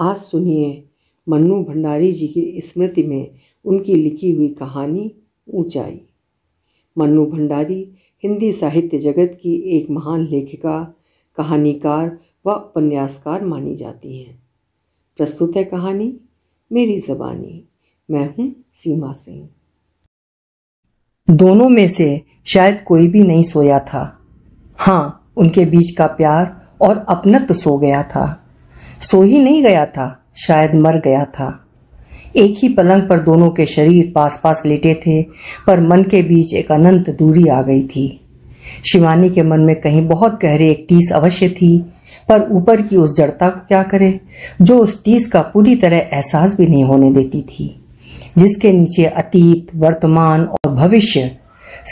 आज सुनिए मन्नू भंडारी जी की स्मृति में उनकी लिखी हुई कहानी ऊंचाई। मन्नू भंडारी हिंदी साहित्य जगत की एक महान लेखिका, कहानीकार व उपन्यासकार मानी जाती हैं। प्रस्तुत है कहानी मेरी जबानी। मैं हूँ सीमा सिंह। दोनों में से शायद कोई भी नहीं सोया था। हाँ उनके बीच का प्यार और अपनत्व सो गया था। सो ही नहीं गया था, शायद मर गया था। एक ही पलंग पर दोनों के शरीर पास पास लेटे थे, पर मन के बीच एक अनंत दूरी आ गई थी। शिवानी के मन में कहीं बहुत गहरे एक टीस अवश्य थी, पर ऊपर की उस जड़ता को क्या करे, जो उस टीस का पूरी तरह एहसास भी नहीं होने देती थी, जिसके नीचे अतीत, वर्तमान और भविष्य,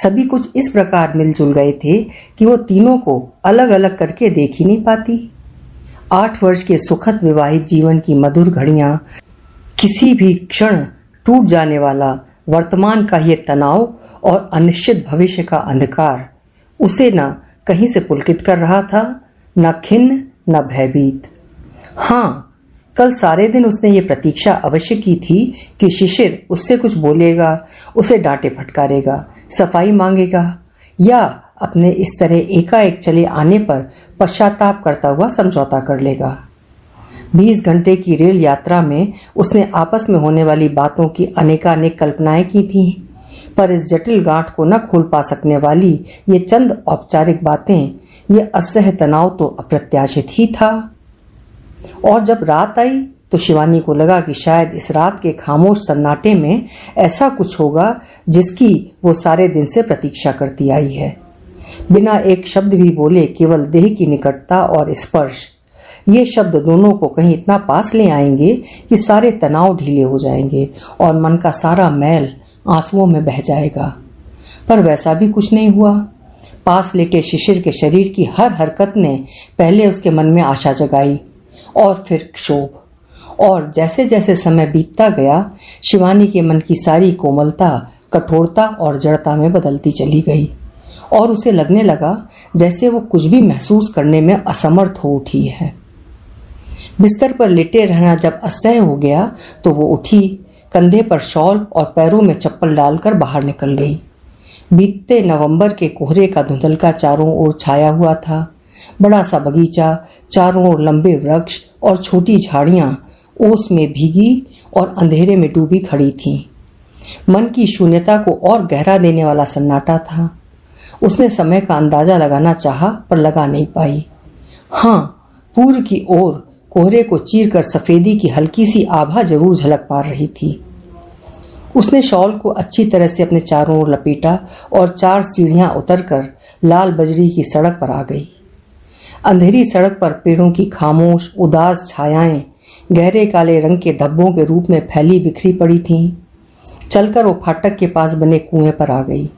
सभी कुछ इस प्रकार मिलजुल गए थे कि वो तीनों को अलग अलग करके देख ही नहीं पाती। आठ वर्ष के सुखद विवाहित जीवन की मधुर घड़ियाँ किसी भी क्षण टूट जाने वाला वर्तमान का ही तनाव और अनिश्चित भविष्य का अंधकार, उसे न कहीं से पुलकित कर रहा था, न खिन्न, न भयभीत। हाँ कल सारे दिन उसने ये प्रतीक्षा अवश्य की थी कि शिशिर उससे कुछ बोलेगा, उसे डांटे फटकारेगा, सफ़ाई मांगेगा, या अपने इस तरह एकाएक चले आने पर पश्चाताप करता हुआ समझौता कर लेगा। बीस घंटे की रेल यात्रा में उसने आपस में होने वाली बातों की अनेकानेक कल्पनाएँ की थी, पर इस जटिल गांठ को न खोल पा सकने वाली ये चंद औपचारिक बातें, ये असह तनाव तो अप्रत्याशित ही था। और जब रात आई तो शिवानी को लगा कि शायद इस रात के खामोश सन्नाटे में ऐसा कुछ होगा जिसकी वो सारे दिन से प्रतीक्षा करती आई है। बिना एक शब्द भी बोले केवल देह की निकटता और स्पर्श। ये शब्द दोनों को कहीं इतना पास ले आएँगे कि सारे तनाव ढीले हो जाएँगे और मन का सारा मैल आंसुओं में बह जाएगा। पर वैसा भी कुछ नहीं हुआ। पास लेटे शिशिर के शरीर की हर हरकत ने पहले उसके मन में आशा जगाई और फिर क्षोभ। और जैसे जैसे समय बीतता गया, शिवानी के मन की सारी कोमलता, कठोरता और जड़ता में बदलती चली गई। और उसे लगने लगा जैसे वो कुछ भी महसूस करने में असमर्थ हो उठी है। बिस्तर पर लेटे रहना जब असह्य हो गया तो वो उठी, कंधे पर शॉल और पैरों में चप्पल डालकर बाहर निकल गई। बीतते नवंबर के कोहरे का धुंधलका चारों ओर छाया हुआ था। बड़ा सा बगीचा, चारों ओर लंबे वृक्ष और छोटी झाड़ियाँ ओस में भीगी और अंधेरे में डूबी खड़ी थीं। मन की शून्यता को और गहरा देने वाला सन्नाटा था। उसने समय का अंदाज़ा लगाना चाहा, पर लगा नहीं पाई। हाँ पूर्व की ओर कोहरे को चीर कर सफेदी की हल्की सी आभा ज़रूर झलक पा रही थी। उसने शॉल को अच्छी तरह से अपने चारों ओर लपेटा और चार सीढ़ियाँ उतरकर लाल बजरी की सड़क पर आ गई। अंधेरी सड़क पर पेड़ों की खामोश, उदास छायाएँ, गहरे काले रंग के धब्बों के रूप में फैली बिखरी पड़ी थीं। चलकर वो फाटक के पास बने कुएँ पर आ गई।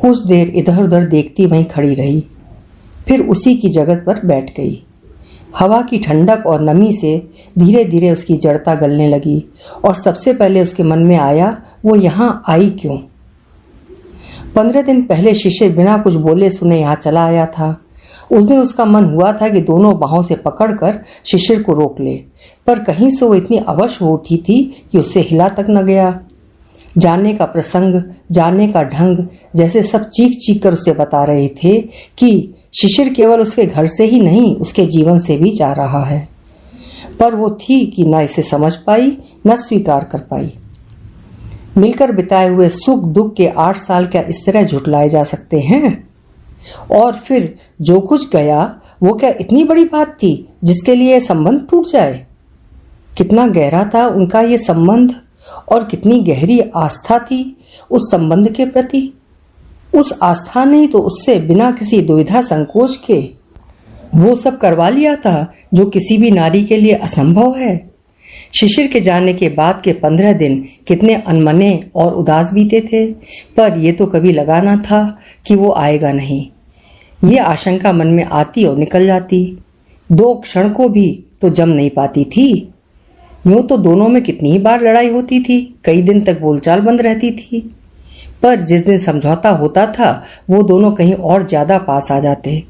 कुछ देर इधर उधर देखती वहीं खड़ी रही। फिर उसी की जगत पर बैठ गई। हवा की ठंडक और नमी से धीरे धीरे उसकी जड़ता गलने लगी और सबसे पहले उसके मन में आया, वो यहाँ आई क्यों? पंद्रह दिन पहले शिष्य बिना कुछ बोले सुने यहाँ चला आया था। उस दिन उसका मन हुआ था कि दोनों बाहों से पकड़कर शिशिर को रोक ले, पर कहीं से वो इतनी अवश्य हो उठी थी कि उससे हिला तक न गया। जाने का प्रसंग जाने का ढंग, जैसे सब चीख चीख कर उसे बता रहे थे कि शिशिर केवल उसके घर से ही नहीं, उसके जीवन से भी जा रहा है। पर वो थी कि न इसे समझ पाई, न स्वीकार कर पाई। मिलकर बिताए हुए सुख दुख के आठ साल क्या इस तरह झुटलाए जा सकते हैं? और फिर जो कुछ गया, वो क्या इतनी बड़ी बात थी जिसके लिए संबंध टूट जाए? कितना गहरा था उनका ये संबंध। और कितनी गहरी आस्था थी उस संबंध के प्रति। उस आस्था ने तो उससे बिना किसी दुविधा संकोच के वो सब करवा लिया था जो किसी भी नारी के लिए असंभव है। शिशिर के जाने के बाद के पंद्रह दिन कितने अनमने और उदास बीते थे, पर यह तो कभी लगा ना था कि वो आएगा नहीं। ये आशंका मन में आती और निकल जाती। दो क्षण को भी तो जम नहीं पाती थी। यूँ तो दोनों में कितनी ही बार लड़ाई होती थी, कई दिन तक बोलचाल बंद रहती थी। पर जिस दिन समझौता होता था, वो दोनों कहीं और ज़्यादा पास आ जाते।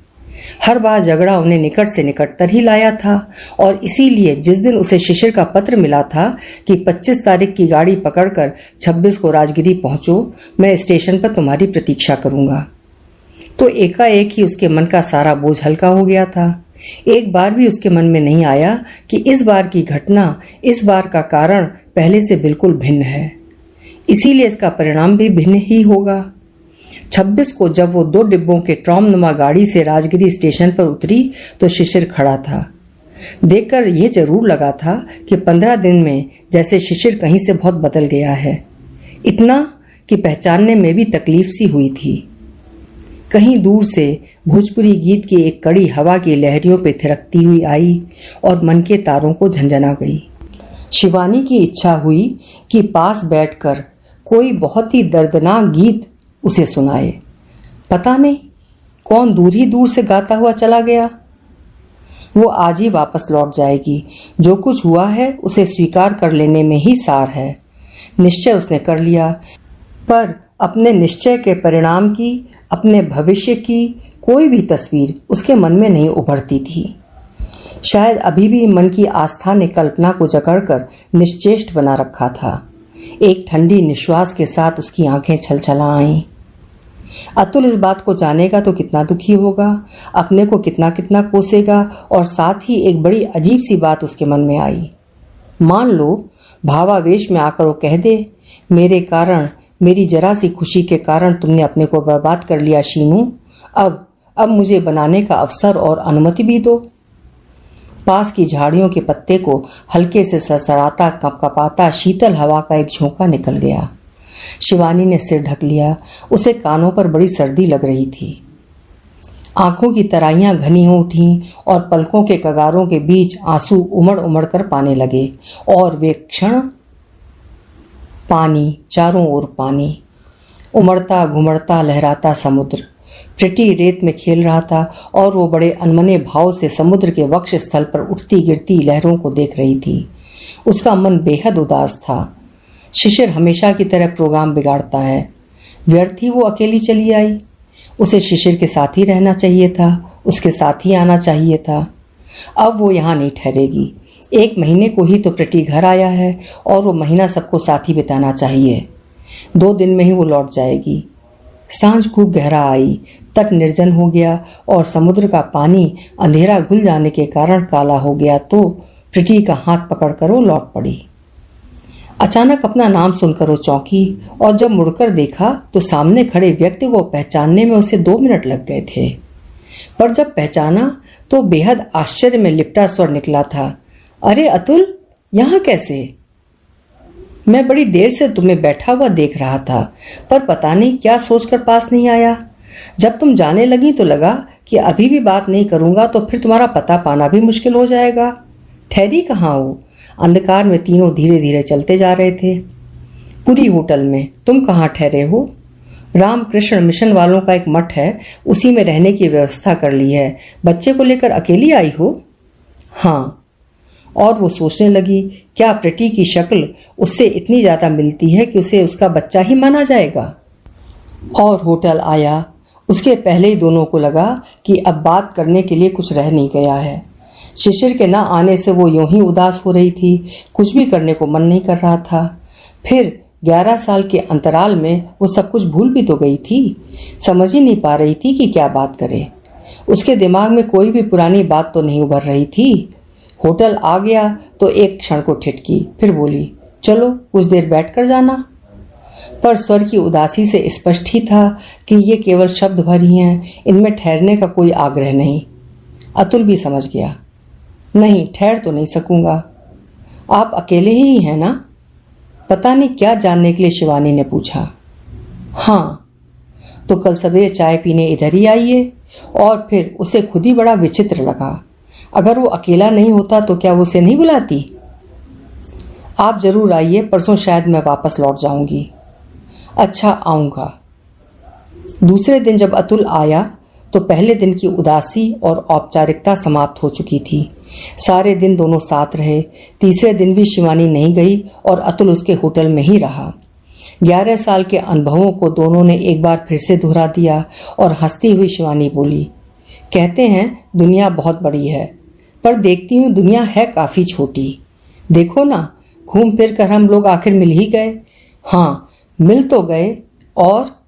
हर बार झगड़ा उन्हें निकट से निकटतर ही लाया था, और इसीलिए जिस दिन उसे शिशिर का पत्र मिला था कि 25 तारीख की गाड़ी पकड़कर 26 को राजगिरी पहुंचो, मैं स्टेशन पर तुम्हारी प्रतीक्षा करूँगा। तो एकाएक ही उसके मन का सारा बोझ हल्का हो गया था। एक बार भी उसके मन में नहीं आया कि इस बार की घटना, इस बार का कारण पहले से बिल्कुल भिन्न है। इसीलिए इसका परिणाम भी भिन्न ही होगा। 26 को जब वो दो डिब्बों के ट्रॉम नुमा गाड़ी से राजगिरी स्टेशन पर उतरी तो शिशिर खड़ा था। देखकर यह ज़रूर लगा था कि पंद्रह दिन में जैसे शिशिर कहीं से बहुत बदल गया है। इतना कि पहचानने में भी तकलीफ़ सी हुई थी। कहीं दूर से भोजपुरी गीत की एक कड़ी हवा की लहरियों पे थिरकती हुई आई और मन के तारों को झंझना गई। शिवानी की इच्छा हुई कि पास बैठकर कोई बहुत ही दर्दनाक गीत उसे सुनाए। पता नहीं कौन दूर ही दूर से गाता हुआ चला गया। वो आज ही वापस लौट जाएगी। जो कुछ हुआ है उसे स्वीकार कर लेने में ही सार है। निश्चय उसने कर लिया। पर अपने निश्चय के परिणाम की, अपने भविष्य की कोई भी तस्वीर उसके मन में नहीं उभरती थी। शायद अभी भी मन की आस्था ने कल्पना को जकड़कर निश्चेष्ट बना रखा था। एक ठंडी निश्वास के साथ उसकी आँखें छलछला आईं अतुल इस बात को जानेगा तो कितना दुखी होगा, अपने को कितना कितना कोसेगा और साथ ही एक बड़ी अजीब सी बात उसके मन में आई। मान लो, भावावेश में आकर वो कह दे, मेरे कारण मेरी जरा सी खुशी के कारण तुमने अपने को बर्बाद कर लिया, शीनू। अब अब मुझे बनाने का अवसर और अनुमति भी दो। पास की झाड़ियों के पत्ते को हल्के से सरसराता, कपकपाता, शीतल हवा का एक झोंका निकल गया। शिवानी ने सिर ढक लिया। उसे कानों पर बड़ी सर्दी लग रही थी। आँखों की तराइयाँ घनी हो उठी और पलकों के कगारों के बीच आँसू उमड़ उमड़ कर पाने लगे और वे क्षण पानी, चारों ओर पानी। उमड़ता, घुमड़ता, लहराता समुद्र। प्रिटी रेत में खेल रहा था और वो बड़े अनमने भाव से समुद्र के वक्ष स्थल पर उठती गिरती लहरों को देख रही थी। उसका मन बेहद उदास था। शिशिर हमेशा की तरह प्रोग्राम बिगाड़ता है। व्यर्थ ही वो अकेली चली आई। उसे शिशिर के साथ ही रहना चाहिए था, उसके साथ ही आना चाहिए था। अब वो यहाँ नहीं ठहरेगी। एक महीने को ही तो प्रति घर आया है और वो महीना सबको साथ ही बिताना चाहिए। दो दिन में ही वो लौट जाएगी। साँझ खूब गहरा आई, तट निर्जन हो गया और समुद्र का पानी अंधेरा घुल जाने के कारण काला हो गया तो प्रिटी का हाथ पकड़कर वो लौट पड़ी। अचानक अपना नाम सुनकर वो चौंकी और जब मुड़कर देखा तो सामने खड़े व्यक्ति को पहचानने में उसे दो मिनट लग गए थे। पर जब पहचाना तो बेहद आश्चर्य में लिपटा स्वर निकला था अरे अतुल, यहाँ कैसे? मैं बड़ी देर से तुम्हें बैठा हुआ देख रहा था, पर पता नहीं क्या सोचकर पास नहीं आया। जब तुम जाने लगी तो लगा कि अभी भी बात नहीं करूँगा तो फिर तुम्हारा पता पाना भी मुश्किल हो जाएगा। ठहरी कहाँ हो? अंधकार में तीनों धीरे धीरे चलते जा रहे थे। पूरी होटल में तुम कहाँ ठहरे हो? रामकृष्ण मिशन वालों का एक मठ है, उसी में रहने की व्यवस्था कर ली है। बच्चे को लेकर अकेली आई हो? हाँ और वो सोचने लगी, क्या प्रटी की शक्ल उससे इतनी ज़्यादा मिलती है कि उसे उसका बच्चा ही माना जाएगा? और होटल आया। उसके पहले ही दोनों को लगा कि अब बात करने के लिए कुछ रह नहीं गया है। शिशिर के न आने से वो यूँ ही उदास हो रही थी। कुछ भी करने को मन नहीं कर रहा था। फिर ग्यारह साल के अंतराल में वो सब कुछ भूल भी तो गई थी। समझ ही नहीं पा रही थी कि क्या बात करे। उसके दिमाग में कोई भी पुरानी बात तो नहीं उभर रही थी। होटल आ गया तो एक क्षण को ठिटकी फिर बोली, चलो, कुछ देर बैठ कर जाना। पर स्वर की उदासी से स्पष्ट ही था कि ये केवल शब्द भर ही हैं, इनमें ठहरने का कोई आग्रह नहीं। अतुल भी समझ गया, नहीं, ठहर तो नहीं सकूँगा। आप अकेले ही हैं ना? पता नहीं क्या जानने के लिए शिवानी ने पूछा। हाँ तो कल सवेरे चाय पीने इधर ही आइए। और फिर उसे खुद ही बड़ा विचित्र लगा। अगर वो अकेला नहीं होता तो क्या वो उसे नहीं बुलाती? आप ज़रूर आइए, परसों शायद मैं वापस लौट जाऊँगी। अच्छा आऊँगा। दूसरे दिन जब अतुल आया तो पहले दिन की उदासी और औपचारिकता समाप्त हो चुकी थी। सारे दिन दोनों साथ रहे, तीसरे दिन भी शिवानी नहीं गई और अतुल उसके होटल में ही रहा। ग्यारह साल के अनुभवों को दोनों ने एक बार फिर से दोहरा दिया और हंसती हुई शिवानी बोली, कहते हैं दुनिया बहुत बड़ी है पर देखती हूँ दुनिया है काफ़ी छोटी। देखो ना, घूम फिर कर हम लोग आखिर मिल ही गए। हाँ मिल तो गए और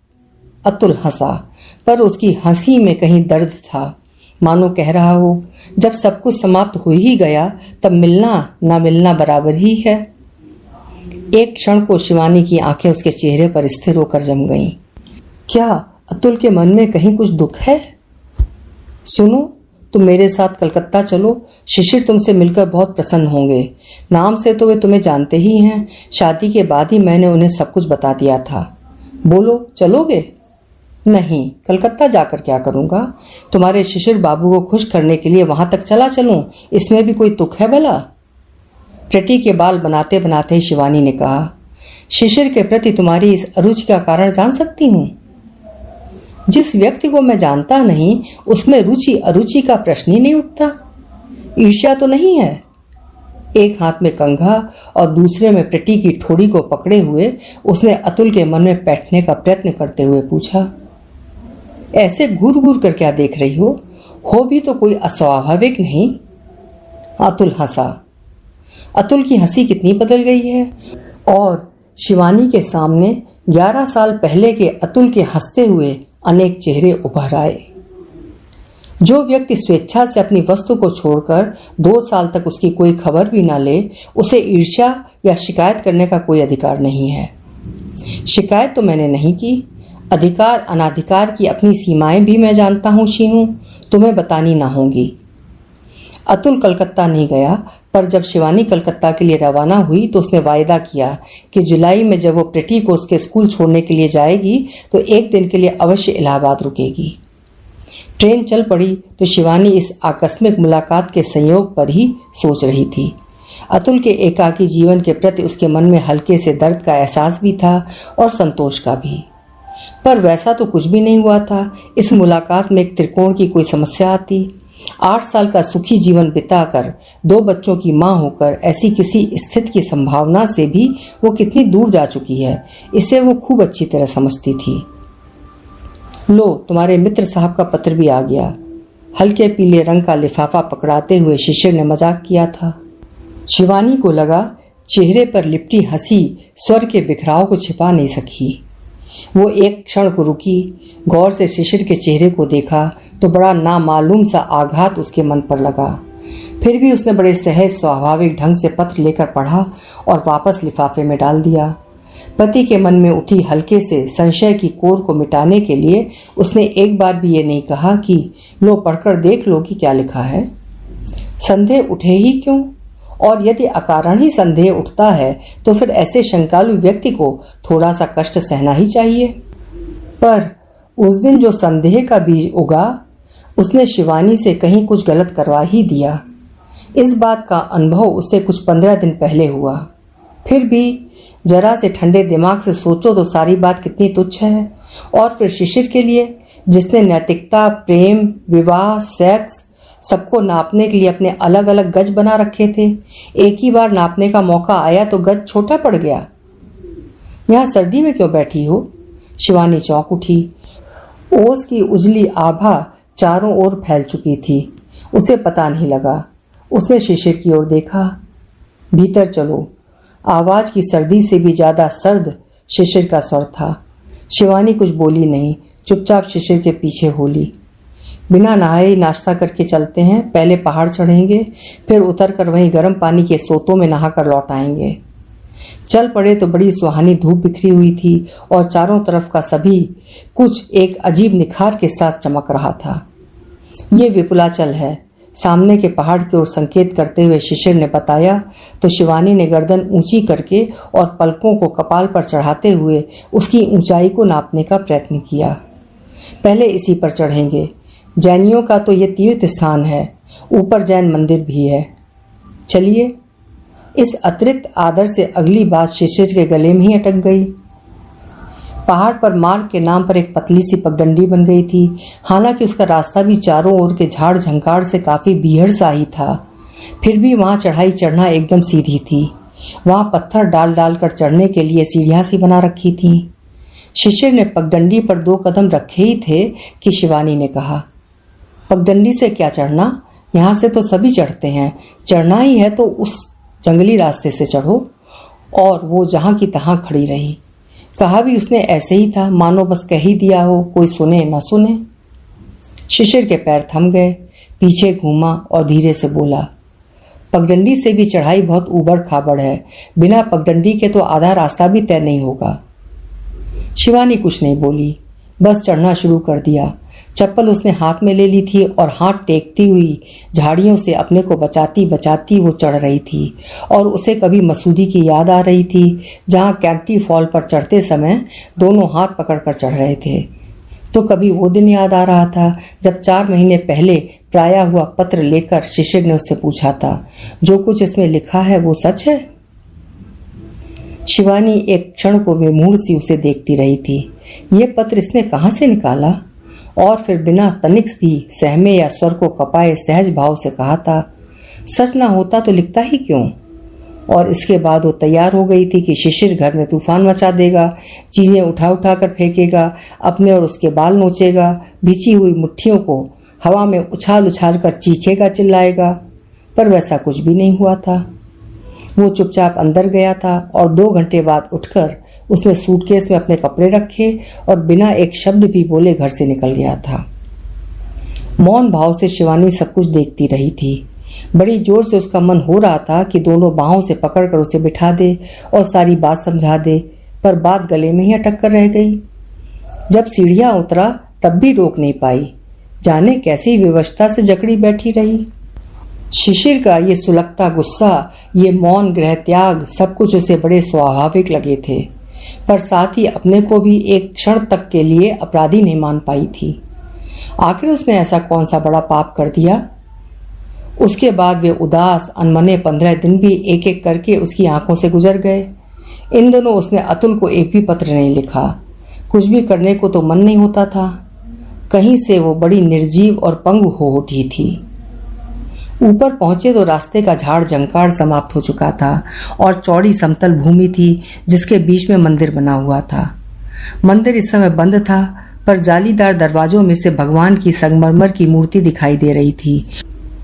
अतुल हंसा, पर उसकी हँसी में कहीं दर्द था। मानो कह रहा हो, जब सब कुछ समाप्त हो ही गया, तब मिलना ना मिलना बराबर ही है। एक क्षण को शिवानी की आँखें उसके चेहरे पर स्थिर होकर जम गईं। क्या अतुल के मन में कहीं कुछ दुख है? सुनो तुम मेरे साथ कलकत्ता चलो। शिशिर तुमसे मिलकर बहुत प्रसन्न होंगे। नाम से तो वे तुम्हें जानते ही हैं। शादी के बाद ही मैंने उन्हें सब कुछ बता दिया था। बोलो, चलोगे? नहीं, कलकत्ता जाकर क्या करूँगा? तुम्हारे शिशिर बाबू को खुश करने के लिए वहाँ तक चला चलूँ? इसमें भी कोई तुक है भला? प्रति के बाल बनाते बनाते शिवानी ने कहा, शिशिर के प्रति तुम्हारी इस अरुचि का कारण जान सकती हूँ? जिस व्यक्ति को मैं जानता नहीं, उसमें रुचि अरुचि का प्रश्न ही नहीं उठता। ईर्ष्या तो नहीं है। एक हाथ में कंघा और दूसरे में प्रति की ठोड़ी को पकड़े हुए उसने अतुल के मन में बैठने का प्रयत्न करते हुए पूछा, ऐसे घूर घूर कर क्या देख रही हो? हो भी तो कोई अस्वाभाविक नहीं? अतुल हंसा, अतुल की हँसी कितनी बदल गई है। और शिवानी के सामने ग्यारह साल पहले के अतुल के हँसते हुए अनेक चेहरे उभर आए। जो व्यक्ति स्वेच्छा से अपनी वस्तु को छोड़कर दो साल तक उसकी कोई खबर भी ना ले, उसे ईर्ष्या या शिकायत करने का कोई अधिकार नहीं है। शिकायत तो मैंने नहीं की। अधिकार, अनाधिकार की अपनी सीमाएँ भी मैं जानता हूँ, शीनू। तुम्हें बतानी ना होगी। अतुल कलकत्ता नहीं गया। पर जब शिवानी कलकत्ता के लिए रवाना हुई तो उसने वायदा किया कि जुलाई में जब वो प्रेटी को उसके स्कूल छोड़ने के लिए जाएगी तो एक दिन के लिए अवश्य इलाहाबाद रुकेगी। ट्रेन चल पड़ी तो शिवानी इस आकस्मिक मुलाकात के संयोग पर ही सोच रही थी। अतुल के एकाकी जीवन के प्रति उसके मन में हल्के से दर्द का एहसास भी था और संतोष का भी। पर वैसा तो कुछ भी नहीं हुआ था। इस मुलाकात में एक त्रिकोण की कोई समस्या आती आठ साल का सुखी जीवन बिताकर, दो बच्चों की माँ होकर, ऐसी किसी स्थिति की संभावना से भी वो कितनी दूर जा चुकी है, इसे वो खूब अच्छी तरह समझती थी। लो, तुम्हारे मित्र साहब का पत्र भी आ गया। हल्के पीले रंग का लिफाफा पकड़ाते हुए शिष्य ने मज़ाक किया था। शिवानी को लगा, चेहरे पर लिपटी हँसी, स्वर के बिखराव को छिपा नहीं सकी। वो एक क्षण को रुकी, गौर से शिशिर के चेहरे को देखा तो बड़ा नामालूम सा आघात उसके मन पर लगा। फिर भी उसने बड़े सहज, स्वाभाविक ढंग से पत्र लेकर पढ़ा और वापस लिफाफे में डाल दिया। पति के मन में उठी हल्के से संशय की कोर को मिटाने के लिए उसने एक बार भी ये नहीं कहा कि, लो, पढ़कर देख लो कि क्या लिखा है। संदेह उठे ही क्यों? और यदि अकारण ही संदेह उठता है तो फिर ऐसे शंकालु व्यक्ति को थोड़ा सा कष्ट सहना ही चाहिए। पर उस दिन जो संदेह का बीज उगा, उसने शिवानी से कहीं कुछ गलत करवा ही दिया। इस बात का अनुभव उसे कुछ पंद्रह दिन पहले हुआ। फिर भी जरा से ठंडे दिमाग से सोचो तो सारी बात कितनी तुच्छ है। और फिर शिशिर के लिए, जिसने नैतिकता, प्रेम, विवाह, सेक्स सबको नापने के लिए अपने अलग अलग गज बना रखे थे। एक ही बार नापने का मौका आया तो गज छोटा पड़ गया। यहाँ सर्दी में क्यों बैठी हो? शिवानी चौंक उठी। ओस की उजली आभा चारों ओर फैल चुकी थी। उसे पता नहीं लगा। उसने शिशिर की ओर देखा। भीतर चलो। आवाज़ की सर्दी से भी ज़्यादा सर्द शिशिर का स्वर था। शिवानी कुछ बोली नहीं। चुपचाप शिशिर के पीछे होली बिना नहाए नाश्ता करके चलते हैं, पहले पहाड़ चढ़ेंगे, फिर उतर कर वहीं गर्म पानी के सोतों में नहाकर लौट आएँगे। चल पड़े तो बड़ी सुहानी धूप बिखरी हुई थी और चारों तरफ़ का सभी कुछ एक अजीब निखार के साथ चमक रहा था। ये विपुलाचल है। सामने के पहाड़ की ओर संकेत करते हुए शिशिर ने बताया तो शिवानी ने गर्दन ऊँची करके और पलकों को कपाल पर चढ़ाते हुए उसकी ऊंचाई को नापने का प्रयत्न किया। पहले इसी पर चढ़ेंगे जैनियों का तो ये तीर्थ स्थान है, ऊपर जैन मंदिर भी है। चलिए, इस अतिरिक्त आदर से अगली बात शिशिर के गले में ही अटक गई। पहाड़ पर मार्ग के नाम पर एक पतली सी पगडंडी बन गई थी। हालाँकि उसका रास्ता भी चारों ओर के झाड़ झंकार से काफ़ी बीहड़ सा ही था। फिर भी वहाँ चढ़ाई चढ़ना एकदम सीधी थी। वहाँ पत्थर डाल डाल कर चढ़ने के लिए सीढ़ियाँ सी बना रखी थी। शिशिर ने पगडंडी पर दो कदम रखे ही थे कि शिवानी ने कहा पगडंडी से क्या चढ़ना? यहाँ से तो सभी चढ़ते हैं। चढ़ना ही है तो उस जंगली रास्ते से चढ़ो। और वो जहाँ की तहां खड़ी रही। कहा भी उसने ऐसे ही था। मानो बस कह ही दिया हो, कोई सुने ना सुने। शिशिर के पैर थम गए। पीछे घूमा और धीरे से बोला, पगडंडी से भी चढ़ाई बहुत उबड़ खाबड़ है। बिना पगडंडी के तो आधा रास्ता भी तय नहीं होगा। शिवानी कुछ नहीं बोली। बस चढ़ना शुरू कर दिया। चप्पल उसने हाथ में ले ली थी और हाथ टेकती हुई झाड़ियों से अपने को बचाती बचाती वो चढ़ रही थी और उसे कभी मसूदी की याद आ रही थी, जहाँ कैंपटी फॉल पर चढ़ते समय दोनों हाथ पकड़कर चढ़ रहे थे। तो कभी वो दिन याद आ रहा था, जब चार महीने पहले प्राया हुआ पत्र लेकर शिशिर ने उससे पूछा था, जो कुछ इसमें लिखा है वो सच है? शिवानी एक क्षण को विमूढ़ सी उसे देखती रही थी। ये पत्र इसने कहाँ से निकाला? और फिर बिना तनिक भी सहमे या स्वर को कपाए सहज भाव से कहा था, सच ना होता तो लिखता ही क्यों? और इसके बाद वो तैयार हो गई थी कि शिशिर घर में तूफ़ान मचा देगा, चीज़ें उठा उठा कर फेंकेगा, अपने और उसके बाल नोचेगा भिची हुई मुट्ठियों को हवा में उछाल उछाल कर चीखेगा, चिल्लाएगा। पर वैसा कुछ भी नहीं हुआ था। वो चुपचाप अंदर गया था और दो घंटे बाद उठकर उसने सूटकेस में अपने कपड़े रखे और बिना एक शब्द भी बोले घर से निकल गया था। मौन भाव से शिवानी सब कुछ देखती रही थी। बड़ी ज़ोर से उसका मन हो रहा था कि दोनों बाहों से पकड़कर उसे बिठा दे और सारी बात समझा दे, पर बात गले में ही अटक कर रह गई। जब सीढ़ियाँ उतरा, तब भी रोक नहीं पाई। जाने कैसी व्यवस्था से जकड़ी बैठी रही। शिशिर का ये सुलगता गुस्सा, ये मौन ग्रह त्याग सब कुछ उसे बड़े स्वाभाविक लगे थे। पर साथ ही अपने को भी एक क्षण तक के लिए अपराधी नहीं मान पाई थी। आखिर उसने ऐसा कौन सा बड़ा पाप कर दिया? उसके बाद वे उदास, अनमने पंद्रह दिन भी एक एक करके उसकी आँखों से गुजर गए। इन दिनों उसने अतुल को एक भी पत्र नहीं लिखा। कुछ भी करने को तो मन नहीं होता था। कहीं से वो बड़ी निर्जीव और पंगु हो उठी थी। ऊपर पहुँचे तो रास्ते का झाड़ जंकार समाप्त हो चुका था और चौड़ी समतल भूमि थी, जिसके बीच में मंदिर बना हुआ था। मंदिर इस समय बंद था, पर जालीदार दरवाजों में से भगवान की संगमरमर की मूर्ति दिखाई दे रही थी।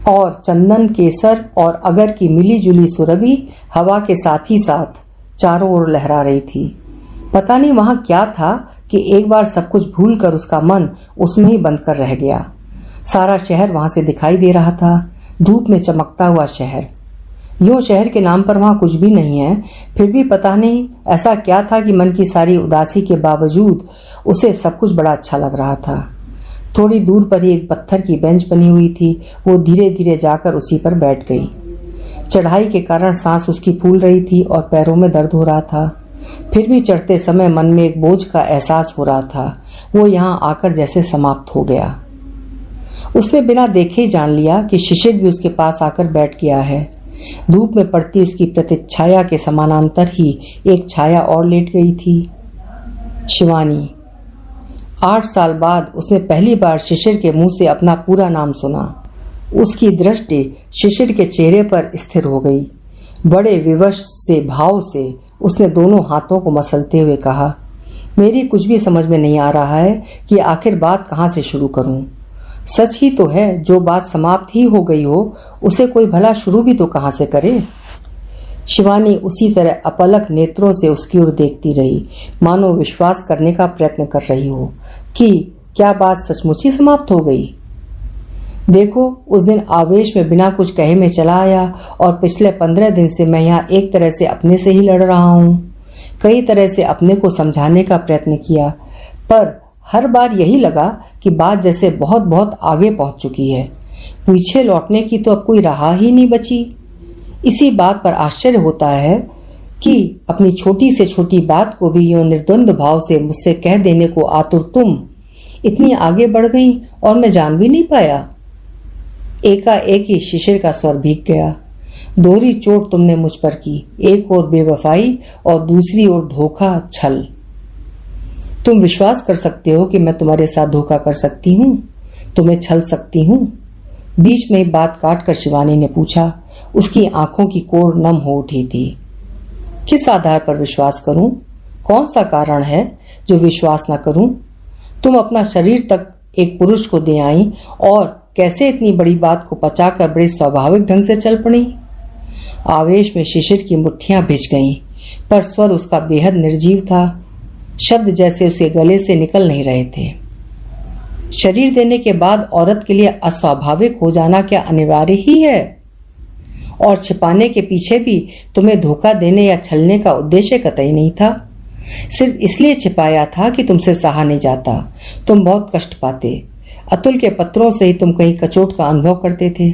और चंदन, केसर और अगर की मिली जुली सुरभि हवा के साथ ही साथ चारों ओर लहरा रही थी। पता नहीं वहाँ क्या था कि एक बार सब कुछ भूल कर उसका मन उसमें ही बंद कर रह गया। सारा शहर वहाँ से दिखाई दे रहा था। धूप में चमकता हुआ शहर। यो शहर के नाम पर वहाँ कुछ भी नहीं है। फिर भी पता नहीं, ऐसा क्या था कि मन की सारी उदासी के बावजूद उसे सब कुछ बड़ा अच्छा लग रहा था। थोड़ी दूर पर ही एक पत्थर की बेंच बनी हुई थी। वो धीरे धीरे जाकर उसी पर बैठ गई। चढ़ाई के कारण सांस उसकी फूल रही थी और पैरों में दर्द हो रहा था। फिर भी चढ़ते समय मन में एक बोझ का एहसास हो रहा था। वो यहाँ आकर जैसे समाप्त हो गया। उसने बिना देखे ही जान लिया कि शिशिर भी उसके पास आकर बैठ गया है। धूप में पड़ती उसकी प्रतिच्छाया के समानांतर ही एक छाया और लेट गई थी। शिवानी, आठ साल बाद उसने पहली बार शिशिर के मुँह से अपना पूरा नाम सुना। उसकी दृष्टि शिशिर के चेहरे पर स्थिर हो गई। बड़े विवश से, भाव से उसने दोनों हाथों को मसलते हुए कहा, मेरी कुछ भी समझ में नहीं आ रहा है कि आखिर बात कहाँ से शुरू करूँ। सच ही तो है, जो बात समाप्त ही हो गई हो, उसे कोई भला शुरू भी तो कहाँ से करे? शिवानी उसी तरह अपलक नेत्रों से उसकी ओर देखती रही। मानो विश्वास करने का प्रयत्न कर रही हो कि क्या बात सचमुच ही समाप्त हो गई? देखो, उस दिन आवेश में बिना कुछ कहे में चला आया और पिछले पंद्रह दिन से मैं यहाँ एक तरह से अपने से ही लड़ रहा हूँ। कई तरह से अपने को समझाने का प्रयत्न किया, पर हर बार यही लगा कि बात जैसे बहुत बहुत आगे पहुँच चुकी है। पीछे लौटने की तो अब कोई राह ही नहीं बची। इसी बात पर आश्चर्य होता है कि अपनी छोटी से छोटी बात को भी यो निर्द्वंद भाव से मुझसे कह देने को आतुर तुम इतनी आगे बढ़ गई और मैं जान भी नहीं पाया। एका एक ही शिशिर का स्वर भीग गया। दोहरी चोट तुमने मुझ पर की, एक और बेवफाई और दूसरी ओर धोखा छल। तुम विश्वास कर सकते हो कि मैं तुम्हारे साथ धोखा कर सकती हूँ तुम्हें छल सकती हूँ। बीच में बात काट कर शिवानी ने पूछा उसकी आँखों की कोर नम हो उठी थी। किस आधार पर विश्वास करूँ? कौन सा कारण है जो विश्वास न करूँ? तुम अपना शरीर तक एक पुरुष को दे आई और कैसे इतनी बड़ी बात को पचाकर बड़े स्वाभाविक ढंग से चल पड़ी? आवेश में शिशिर की मुट्ठियाँ भिज गईं, पर स्वर उसका बेहद निर्जीव था। शब्द जैसे उसके गले से निकल नहीं रहे थे। शरीर देने के बाद औरत के लिए अस्वाभाविक हो जाना क्या अनिवार्य ही है? और छिपाने के पीछे भी तुम्हें धोखा देने या छलने का उद्देश्य कतई नहीं था? सिर्फ़ इसलिए छिपाया था कि तुमसे सहा नहीं जाता। तुम बहुत कष्ट पाते। अतुल के पत्रों से ही तुम कहीं कचोट का अनुभव करते थे।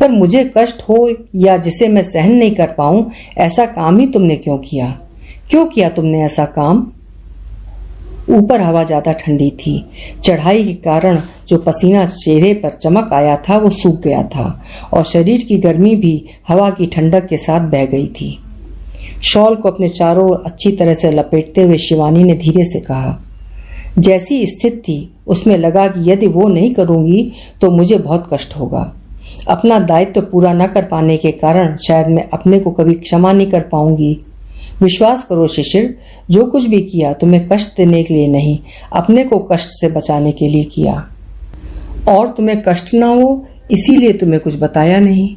पर मुझे कष्ट हो या जिसे मैं सहन नहीं कर पाऊँ, ऐसा काम ही तुमने क्यों किया? क्यों किया तुमने ऐसा काम? ऊपर हवा ज़्यादा ठंडी थी। चढ़ाई के कारण जो पसीना चेहरे पर चमक आया था, वो सूख गया था और शरीर की गर्मी भी हवा की ठंडक के साथ बह गई थी। शॉल को अपने चारों ओर अच्छी तरह से लपेटते हुए शिवानी ने धीरे से कहा, जैसी स्थिति थी, उसमें लगा कि यदि वो नहीं करूँगी तो मुझे बहुत कष्ट होगा। अपना दायित्व तो पूरा न कर पाने के कारण शायद मैं अपने को कभी क्षमा नहीं कर पाऊँगी। विश्वास करो शिशिर, जो कुछ भी किया तुम्हें कष्ट देने के लिए नहीं, अपने को कष्ट से बचाने के लिए किया। और तुम्हें कष्ट ना हो, इसीलिए तुम्हें कुछ बताया नहीं।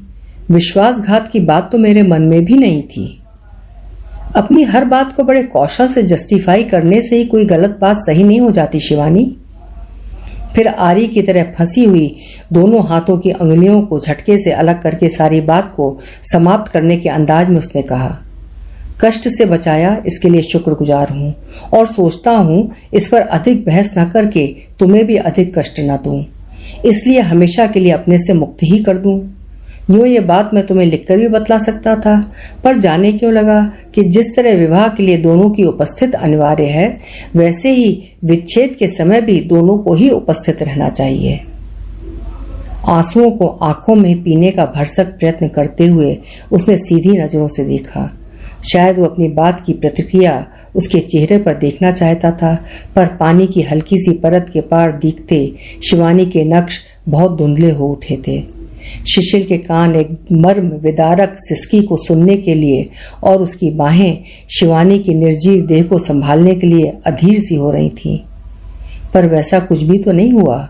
विश्वासघात की बात तो मेरे मन में भी नहीं थी। अपनी हर बात को बड़े कौशल से जस्टिफाई करने से ही कोई गलत बात सही नहीं हो जाती शिवानी। फिर आरी की तरह फंसी हुई दोनों हाथों की अंगुलियों को झटके से अलग करके सारी बात को समाप्त करने के अंदाज में उसने कहा कष्ट से बचाया, इसके लिए शुक्रगुजार हूँ और सोचता हूँ, इस पर अधिक बहस न करके तुम्हें भी अधिक कष्ट न दूँ। इसलिए हमेशा के लिए अपने से मुक्त ही कर दूँ। यूँ ये बात मैं तुम्हें लिखकर भी बतला सकता था, पर जाने क्यों लगा कि जिस तरह विवाह के लिए दोनों की उपस्थित अनिवार्य है, वैसे ही विच्छेद के समय भी दोनों को ही उपस्थित रहना चाहिए। आंसुओं को आँखों में पीने का भरसक प्रयत्न करते हुए उसने सीधी नज़रों से देखा। शायद वो अपनी बात की प्रतिक्रिया उसके चेहरे पर देखना चाहता था, पर पानी की हल्की सी परत के पार दिखते शिवानी के नक्श बहुत धुंधले हो उठे थे। शिशिर के कान एक मर्म विदारक सिस्की को सुनने के लिए और उसकी बाहें शिवानी के निर्जीव देह को संभालने के लिए अधीर सी हो रही थीं। पर वैसा कुछ भी तो नहीं हुआ।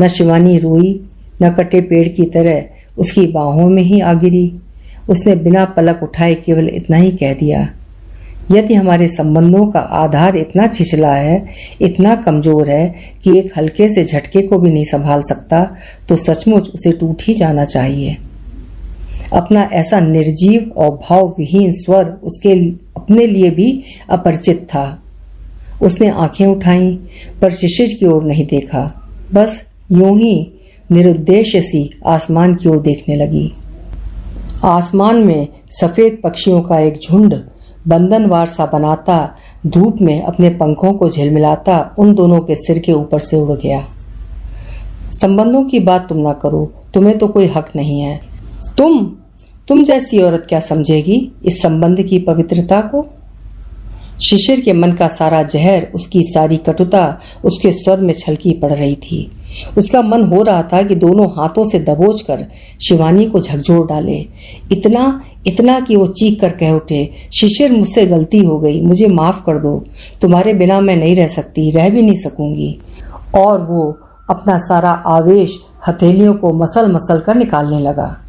न शिवानी रोई, न कटे पेड़ की तरह उसकी बाहों में ही आ गिरी। उसने बिना पलक उठाए केवल इतना ही कह दिया, यदि हमारे संबंधों का आधार इतना छिछला है, इतना कमज़ोर है कि एक हल्के से झटके को भी नहीं संभाल सकता तो सचमुच उसे टूट ही जाना चाहिए। अपना ऐसा निर्जीव और भाव विहीन स्वर उसके अपने लिए भी अपरिचित था। उसने आँखें उठाई, पर शिशिर की ओर नहीं देखा। बस यूँ ही निरुद्देश्य सी आसमान की ओर देखने लगी। आसमान में सफ़ेद पक्षियों का एक झुंड बंधन सा बनाता, धूप में अपने पंखों को झिलमिलाता, उन दोनों के सिर के ऊपर से उड़ गया। संबंधों की बात तुम ना करो, तुम्हें तो कोई हक नहीं है। तुम तुम जैसी औरत क्या समझेगी इस संबंध की पवित्रता को? शिशिर के मन का सारा जहर, उसकी सारी कटुता उसके स्वर में छलकी पड़ रही थी। उसका मन हो रहा था कि दोनों हाथों से दबोच कर शिवानी को झकझोर डाले। इतना इतना कि वो चीख कर कह उठे, शिशिर, मुझसे गलती हो गई, मुझे माफ़ कर दो। तुम्हारे बिना मैं नहीं रह सकती, रह भी नहीं सकूँगी। और वो अपना सारा आवेश, हथेलियों को मसल मसल कर निकालने लगा।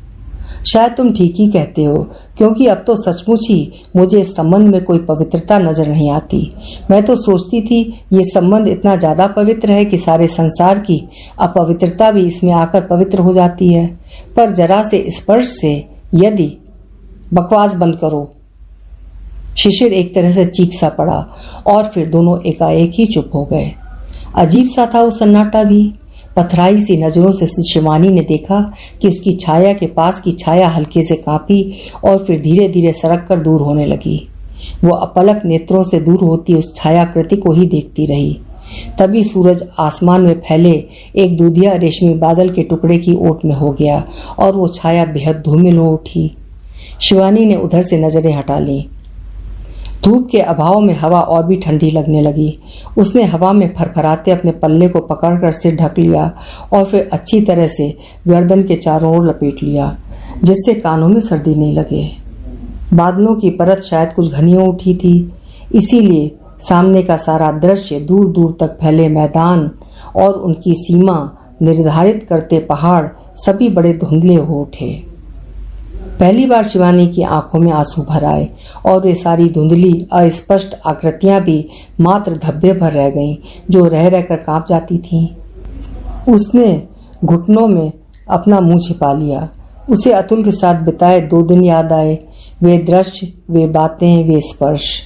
शायद तुम ठीक ही कहते हो, क्योंकि अब तो सचमुच ही मुझे इस संबंध में कोई पवित्रता नज़र नहीं आती। मैं तो सोचती थी, ये संबंध इतना ज़्यादा पवित्र है कि सारे संसार की अपवित्रता भी इसमें आकर पवित्र हो जाती है। पर जरा से स्पर्श से यदि बकवास बंद करो। शिशिर एक तरह से चीख सा पड़ा और फिर दोनों एकाएक ही चुप हो गए। अजीब सा था वो सन्नाटा भी। पथराई सी नज़रों से शिवानी ने देखा कि उसकी छाया के पास की छाया हल्के से कांपी और फिर धीरे धीरे सड़क कर दूर होने लगी। वो अपलक नेत्रों से दूर होती उस छायाकृति को ही देखती रही। तभी सूरज आसमान में फैले, एक दूधिया रेशमी बादल के टुकड़े की ओट में हो गया और वो छाया बेहद धूमिल हो उठी। शिवानी ने उधर से नज़रें हटा ली। धूप के अभाव में हवा और भी ठंडी लगने लगी। उसने हवा में फरफराते अपने पल्ले को पकड़कर सिर ढक लिया और फिर अच्छी तरह से गर्दन के चारों ओर लपेट लिया, जिससे कानों में सर्दी नहीं लगे। बादलों की परत शायद कुछ घनियों उठी थी, इसीलिए सामने का सारा दृश्य दूर दूर तक फैले मैदान और उनकी सीमा निर्धारित करते पहाड़ सभी बड़े धुंधले हो उठे। पहली बार शिवानी की आँखों में आँसू भर आए और वे सारी धुंधली, अस्पष्ट आकृतियाँ भी मात्र धब्बे भर रह गईं, जो रह रहकर काँप जाती थीं। उसने घुटनों में अपना मुँह छिपा लिया। उसे अतुल के साथ बिताए दो दिन याद आए। वे दृश्य, वे बातें, वे स्पर्श।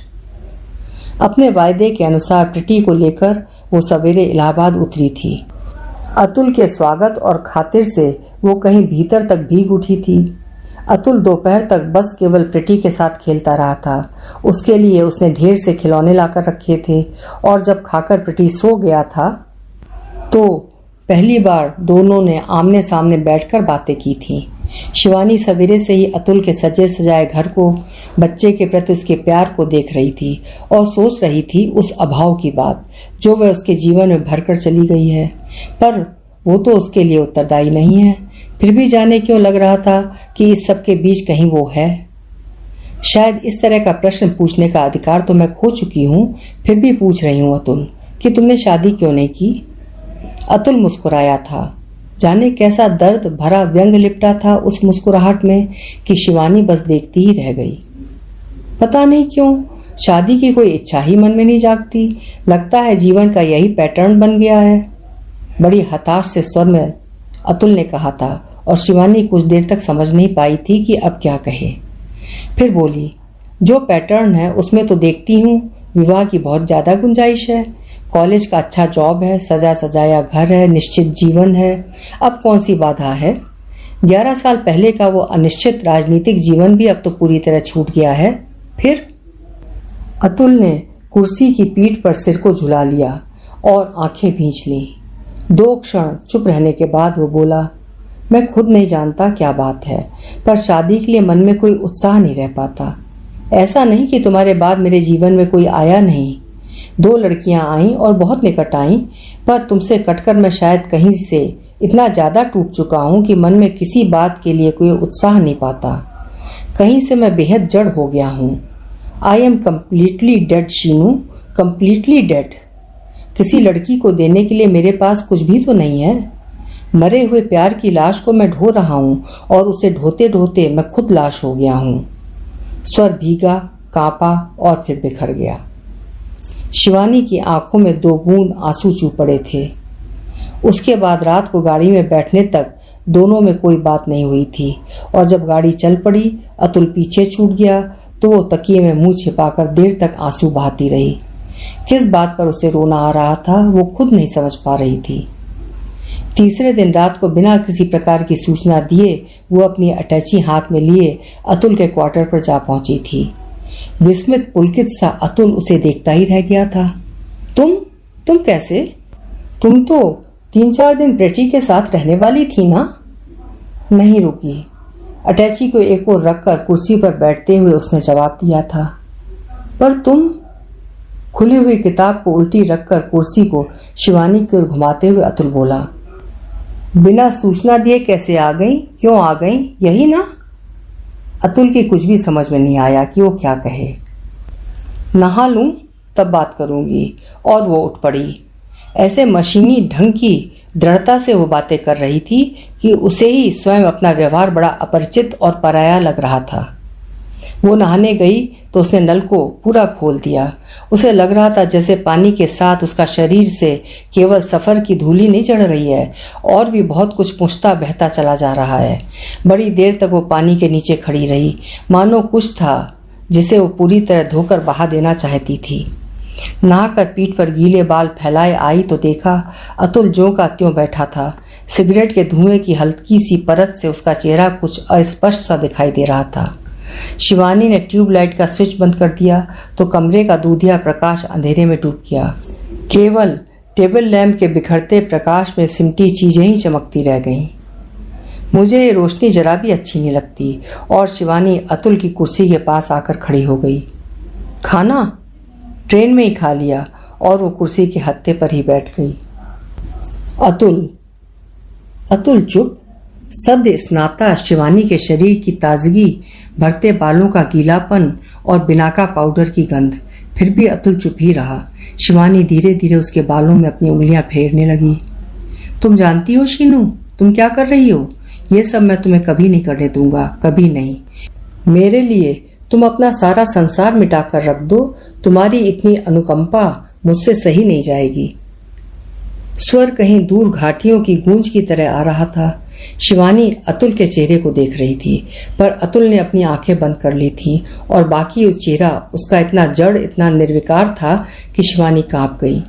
अपने वायदे के अनुसार प्रीति को लेकर वो सवेरे इलाहाबाद उतरी थी। अतुल के स्वागत और खातिर से वो कहीं भीतर तक भीग उठी थी। अतुल दोपहर तक बस केवल प्रीति के साथ खेलता रहा था। उसके लिए उसने ढेर से खिलौने लाकर रखे थे और जब खाकर प्रीति सो गया था तो पहली बार दोनों ने आमने सामने बैठकर बातें की थी। शिवानी सवेरे से ही अतुल के सजे सजाए घर को, बच्चे के प्रति उसके प्यार को देख रही थी और सोच रही थी उस अभाव की बात, जो वह उसके जीवन में भरकर चली गई है। पर वो तो उसके लिए उत्तरदायी नहीं है। फिर भी जाने क्यों लग रहा था कि इस सब के बीच कहीं वो है? शायद इस तरह का प्रश्न पूछने का अधिकार तो मैं खो चुकी हूँ, फिर भी पूछ रही हूँ अतुल, कि तुमने शादी क्यों नहीं की? अतुल मुस्कुराया था। जाने कैसा दर्द भरा व्यंग लिपटा था उस मुस्कुराहट में कि शिवानी बस देखती ही रह गई। पता नहीं क्यों, शादी की कोई इच्छा ही मन में नहीं जागती। लगता है जीवन का यही पैटर्न बन गया है। बड़ी हताश से स्वर में अतुल ने कहा था, और शिवानी कुछ देर तक समझ नहीं पाई थी कि अब क्या कहे। फिर बोली, जो पैटर्न है, उसमें तो देखती हूँ, विवाह की बहुत ज़्यादा गुंजाइश है। कॉलेज का अच्छा जॉब है, सजा सजाया घर है, निश्चित जीवन है। अब कौन सी बाधा है? ग्यारह साल पहले का वो अनिश्चित राजनीतिक जीवन भी अब तो पूरी तरह छूट गया है। फिर? अतुल ने कुर्सी की पीठ पर सिर को झुला लिया और आँखें भींच ली। दो क्षण चुप रहने के बाद वो बोला, मैं खुद नहीं जानता क्या बात है, पर शादी के लिए मन में कोई उत्साह नहीं रह पाता। ऐसा नहीं कि तुम्हारे बाद मेरे जीवन में कोई आया नहीं। दो लड़कियाँ आईं और बहुत निकट आईं, पर तुमसे कटकर मैं शायद कहीं से इतना ज़्यादा टूट चुका हूँ कि मन में किसी बात के लिए कोई उत्साह नहीं पाता। कहीं से मैं बेहद जड़ हो गया हूँ। I am completely dead Sheenu. Completely dead किसी लड़की को देने के लिए मेरे पास कुछ भी तो नहीं है। मरे हुए प्यार की लाश को मैं ढो रहा हूँ और उसे ढोते ढोते मैं खुद लाश हो गया हूँ। स्वर भीगा, कांपा और फिर बिखर गया। शिवानी की आँखों में दो बूंद आँसू चू पड़े थे। उसके बाद रात को गाड़ी में बैठने तक दोनों में कोई बात नहीं हुई थी और जब गाड़ी चल पड़ी, अतुल पीछे छूट गया तो वो तकिए में मुँह छिपाकर देर तक आँसू बहाती रही। किस बात पर उसे रोना आ रहा था, वो खुद नहीं समझ पा रही थी। तीसरे दिन रात को बिना किसी प्रकार की सूचना दिए, वो अपनी अटैची हाथ में लिए अतुल के क्वार्टर पर जा पहुँची थी। विस्मित, पुलकित सा अतुल उसे देखता ही रह गया था। तुम? तुम कैसे? तुम तो तीन चार दिन प्रेटी के साथ रहने वाली थी ना? नहीं रुकी। अटैची को एक और रखकर कुर्सी पर बैठते हुए उसने जवाब दिया था। पर तुम खुली हुई किताब को उल्टी रखकर कुर्सी को शिवानी की ओर घुमाते हुए अतुल बोला, बिना सूचना दिए कैसे आ गई? क्यों आ गई? यही ना? अतुल की कुछ भी समझ में नहीं आया कि वो क्या कहे। नहा लूँ, तब बात करूँगी। और वो उठ पड़ी। ऐसे मशीनी ढंग की दृढ़ता से वो बातें कर रही थी कि उसे ही स्वयं अपना व्यवहार बड़ा अपरिचित और पराया लग रहा था। वो नहाने गई तो उसने नल को पूरा खोल दिया। उसे लग रहा था जैसे पानी के साथ उसका शरीर से केवल सफ़र की धूली नहीं चढ़ रही है और भी बहुत कुछ पूछता बहता चला जा रहा है। बड़ी देर तक वो पानी के नीचे खड़ी रही। मानो कुछ था जिसे वो पूरी तरह धोकर बहा देना चाहती थी। नहाकर पीठ पर गीले बाल फैलाए आई तो देखा अतुल जो का त्यों बैठा था। सिगरेट के धुएँ की हल्की सी परत से उसका चेहरा कुछ अस्पष्ट सा दिखाई दे रहा था। शिवानी ने ट्यूबलाइट का स्विच बंद कर दिया तो कमरे का दूधिया प्रकाश अंधेरे में डूब गया। केवल टेबल लैंप के बिखरते प्रकाश में सिमटी चीज़ें ही चमकती रह गईं। मुझे ये रोशनी जरा भी अच्छी नहीं लगती, और शिवानी अतुल की कुर्सी के पास आकर खड़ी हो गई। खाना? ट्रेन में ही खा लिया, और वो कुर्सी के हत्थे पर ही बैठ गई। अतुल? अतुल, चुप। सद स्नाता शिवानी के शरीर की ताजगी भरते बालों का गीलापन और बिनाका पाउडर की गंध, फिर भी अतुल चुप ही रहा। शिवानी धीरे धीरे उसके बालों में अपनी उंगलियाँ फेरने लगी। तुम जानती हो शीनू? तुम क्या कर रही हो? ये सब मैं तुम्हें कभी नहीं करने दूँगा, कभी नहीं। मेरे लिए तुम अपना सारा संसार मिटा कर रख दो, तुम्हारी इतनी अनुकंपा मुझसे सही नहीं जाएगी। स्वर कहीं दूर घाटियों की गूंज की तरह आ रहा था। शिवानी अतुल के चेहरे को देख रही थी, पर अतुल ने अपनी आँखें बंद कर ली थी और बाकी उस चेहरा, उसका इतना जड़, इतना निर्विकार था कि शिवानी काँप गई।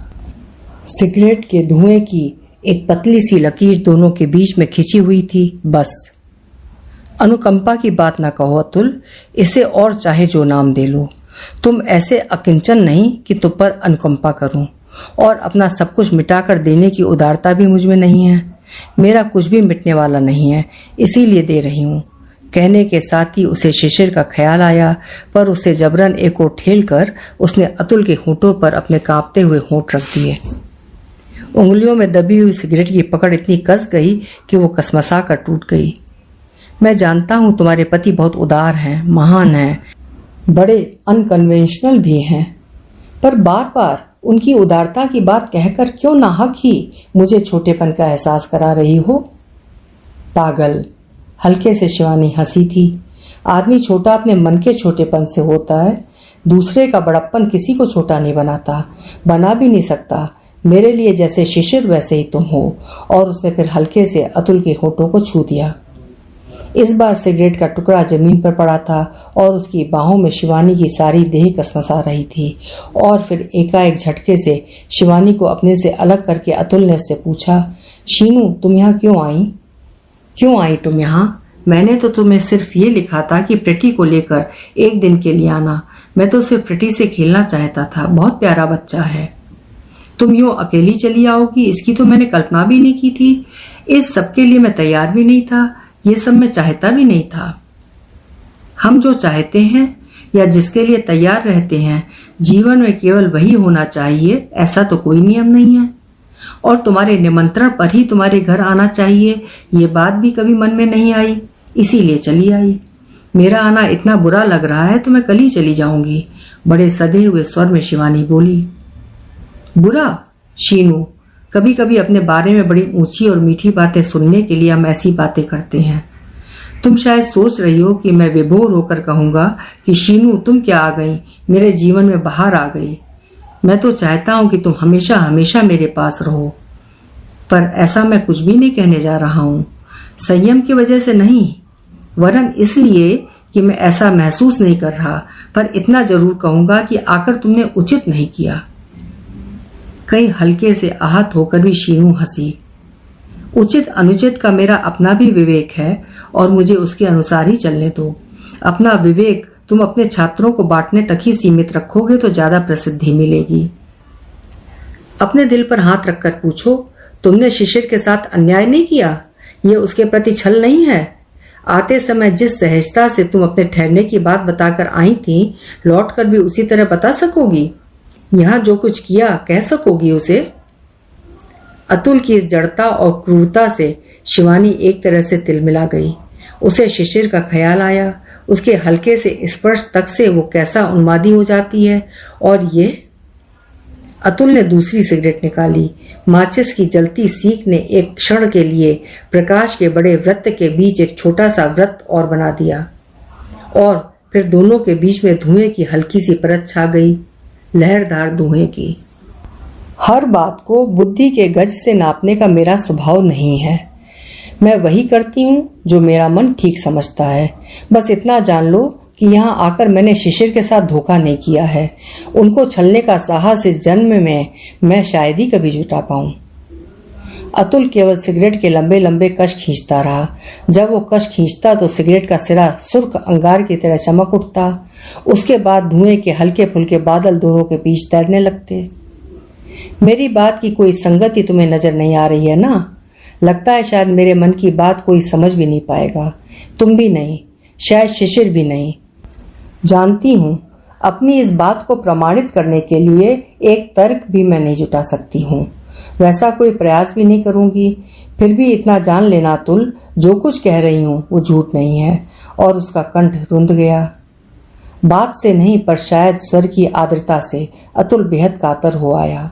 सिगरेट के धुएँ की एक पतली सी लकीर दोनों के बीच में खिंची हुई थी, बस। अनुकंपा की बात ना कहो अतुल, इसे और चाहे जो नाम दे लो। तुम ऐसे अकिंचन नहीं कि तुम पर अनुकंपा करूँ, और अपना सब कुछ मिटाकर देने की उदारता भी मुझमें नहीं है। मेरा कुछ भी मिटने वाला नहीं है, इसीलिए दे रही हूँ। कहने के साथ ही उसे शिशिर का ख्याल आया, पर उसे जबरन एक और ठेल कर उसने अतुल के होठों पर अपने कांपते हुए होठ रख दिए। उंगलियों में दबी हुई सिगरेट की पकड़ इतनी कस गई कि वो कसमसा कर टूट गई। मैं जानता हूँ तुम्हारे पति बहुत उदार हैं, महान हैं, बड़े अनकन्वेंशनल भी हैं, पर बार बार उनकी उदारता की बात कहकर क्यों नाहक ही मुझे छोटेपन का एहसास करा रही हो? पागल, हल्के से शिवानी हँसी थी। आदमी छोटा अपने मन के छोटेपन से होता है। दूसरे का बड़प्पन किसी को छोटा नहीं बनाता, बना भी नहीं सकता। मेरे लिए जैसे शिशिर वैसे ही तुम हो, और उसने फिर हल्के से अतुल के होठों को छू दिया। इस बार सिगरेट का टुकड़ा ज़मीन पर पड़ा था और उसकी बाहों में शिवानी की सारी देह कसमसा रही थी। और फिर एकाएक झटके से शिवानी को अपने से अलग करके अतुल ने उससे पूछा, शीनू, तुम यहाँ क्यों आई? क्यों आई तुम यहाँ? मैंने तो तुम्हें सिर्फ़ ये लिखा था कि प्रिटी को लेकर एक दिन के लिए आना। मैं तो सिर्फ़ प्रिटी से खेलना चाहता था। बहुत प्यारा बच्चा है। तुम यूँ अकेली चली आओगी? इसकी तो मैंने कल्पना भी नहीं की थी। इस सब के लिए मैं तैयार भी नहीं था। ये सब मैं चाहता भी नहीं था। हम जो चाहते हैं या जिसके लिए तैयार रहते हैं, जीवन में केवल वही होना चाहिए, ऐसा तो कोई नियम नहीं है। और तुम्हारे निमंत्रण पर ही तुम्हारे घर आना चाहिए, ये बात भी कभी मन में नहीं आई, इसीलिए चली आई। मेरा आना इतना बुरा लग रहा है तो मैं कल ही चली जाऊँगी, बड़े सदे हुए स्वर में शिवानी बोली। बुरा? शीनू कभी कभी अपने बारे में बड़ी ऊँची और मीठी बातें सुनने के लिए हम ऐसी बातें करते हैं। तुम शायद सोच रही हो कि मैं विभोर होकर कहूँगा कि, शीनू, तुम क्या आ गई? मेरे जीवन में बाहर आ गई। मैं तो चाहता हूँ कि तुम हमेशा हमेशा मेरे पास रहो। पर ऐसा मैं कुछ भी नहीं कहने जा रहा हूँ। संयम की वजह से नहीं। वरन इसलिए कि मैं ऐसा महसूस नहीं कर रहा, पर इतना ज़रूर कहूँगा कि आकर तुमने उचित नहीं किया। कई हल्के से आहत होकर भी शीनू हँसी। उचित अनुचित का मेरा अपना भी विवेक है और मुझे उसके अनुसार ही चलने दो। अपना विवेक तुम अपने छात्रों को बांटने तक ही सीमित रखोगे तो ज़्यादा प्रसिद्धि मिलेगी। अपने दिल पर हाथ रखकर पूछो, तुमने शिशिर के साथ अन्याय नहीं किया? ये उसके प्रति छल नहीं है। आते समय जिस सहजता से तुम अपने ठहरने की बात बताकर आई थी, लौटकर भी उसी तरह बता सकोगी? यहाँ जो कुछ किया, कह सकोगी उसे? अतुल की इस जड़ता और क्रूरता से शिवानी एक तरह से तिलमिला गई। उसे शिशिर का ख्याल आया। उसके हल्के से स्पर्श तक से वो कैसा उन्मादी हो जाती है, और ये? अतुल ने दूसरी सिगरेट निकाली। माचिस की जलती सीख ने एक क्षण के लिए प्रकाश के बड़े वृत्त के बीच एक छोटा सा व्रत और बना दिया। और फिर दोनों के बीच में धुएँ की हल्की सी परत छा गई। लहरदार धुएँ की। हर बात को बुद्धि के गज से नापने का मेरा स्वभाव नहीं है। मैं वही करती हूँ जो मेरा मन ठीक समझता है। बस इतना जान लो कि यहाँ आकर मैंने शिशिर के साथ धोखा नहीं किया है। उनको छलने का साहस इस जन्म में मैं शायद ही कभी जुटा पाऊँ। अतुल केवल सिगरेट के लंबे लंबे कश खींचता रहा। जब वो कश खींचता तो सिगरेट का सिरा सुर्ख अंगार की तरह चमक उठता। उसके बाद धुएँ के हल्के फुल्के बादल दोनों के बीच तैरने लगते। मेरी बात की कोई संगति तुम्हें नज़र नहीं आ रही है ना? लगता है शायद मेरे मन की बात कोई समझ भी नहीं पाएगा। तुम भी नहीं, शायद शिशिर भी नहीं। जानती हूँ, अपनी इस बात को प्रमाणित करने के लिए एक तर्क भी मैं नहीं जुटा सकती हूँ। वैसा कोई प्रयास भी नहीं करूँगी। फिर भी इतना जान लेना तुल, जो कुछ कह रही हूँ वो झूठ नहीं है, और उसका कंठ रुंध गया। बात से नहीं, पर शायद स्वर की आर्द्रता से अतुल बेहद कातर हो आया।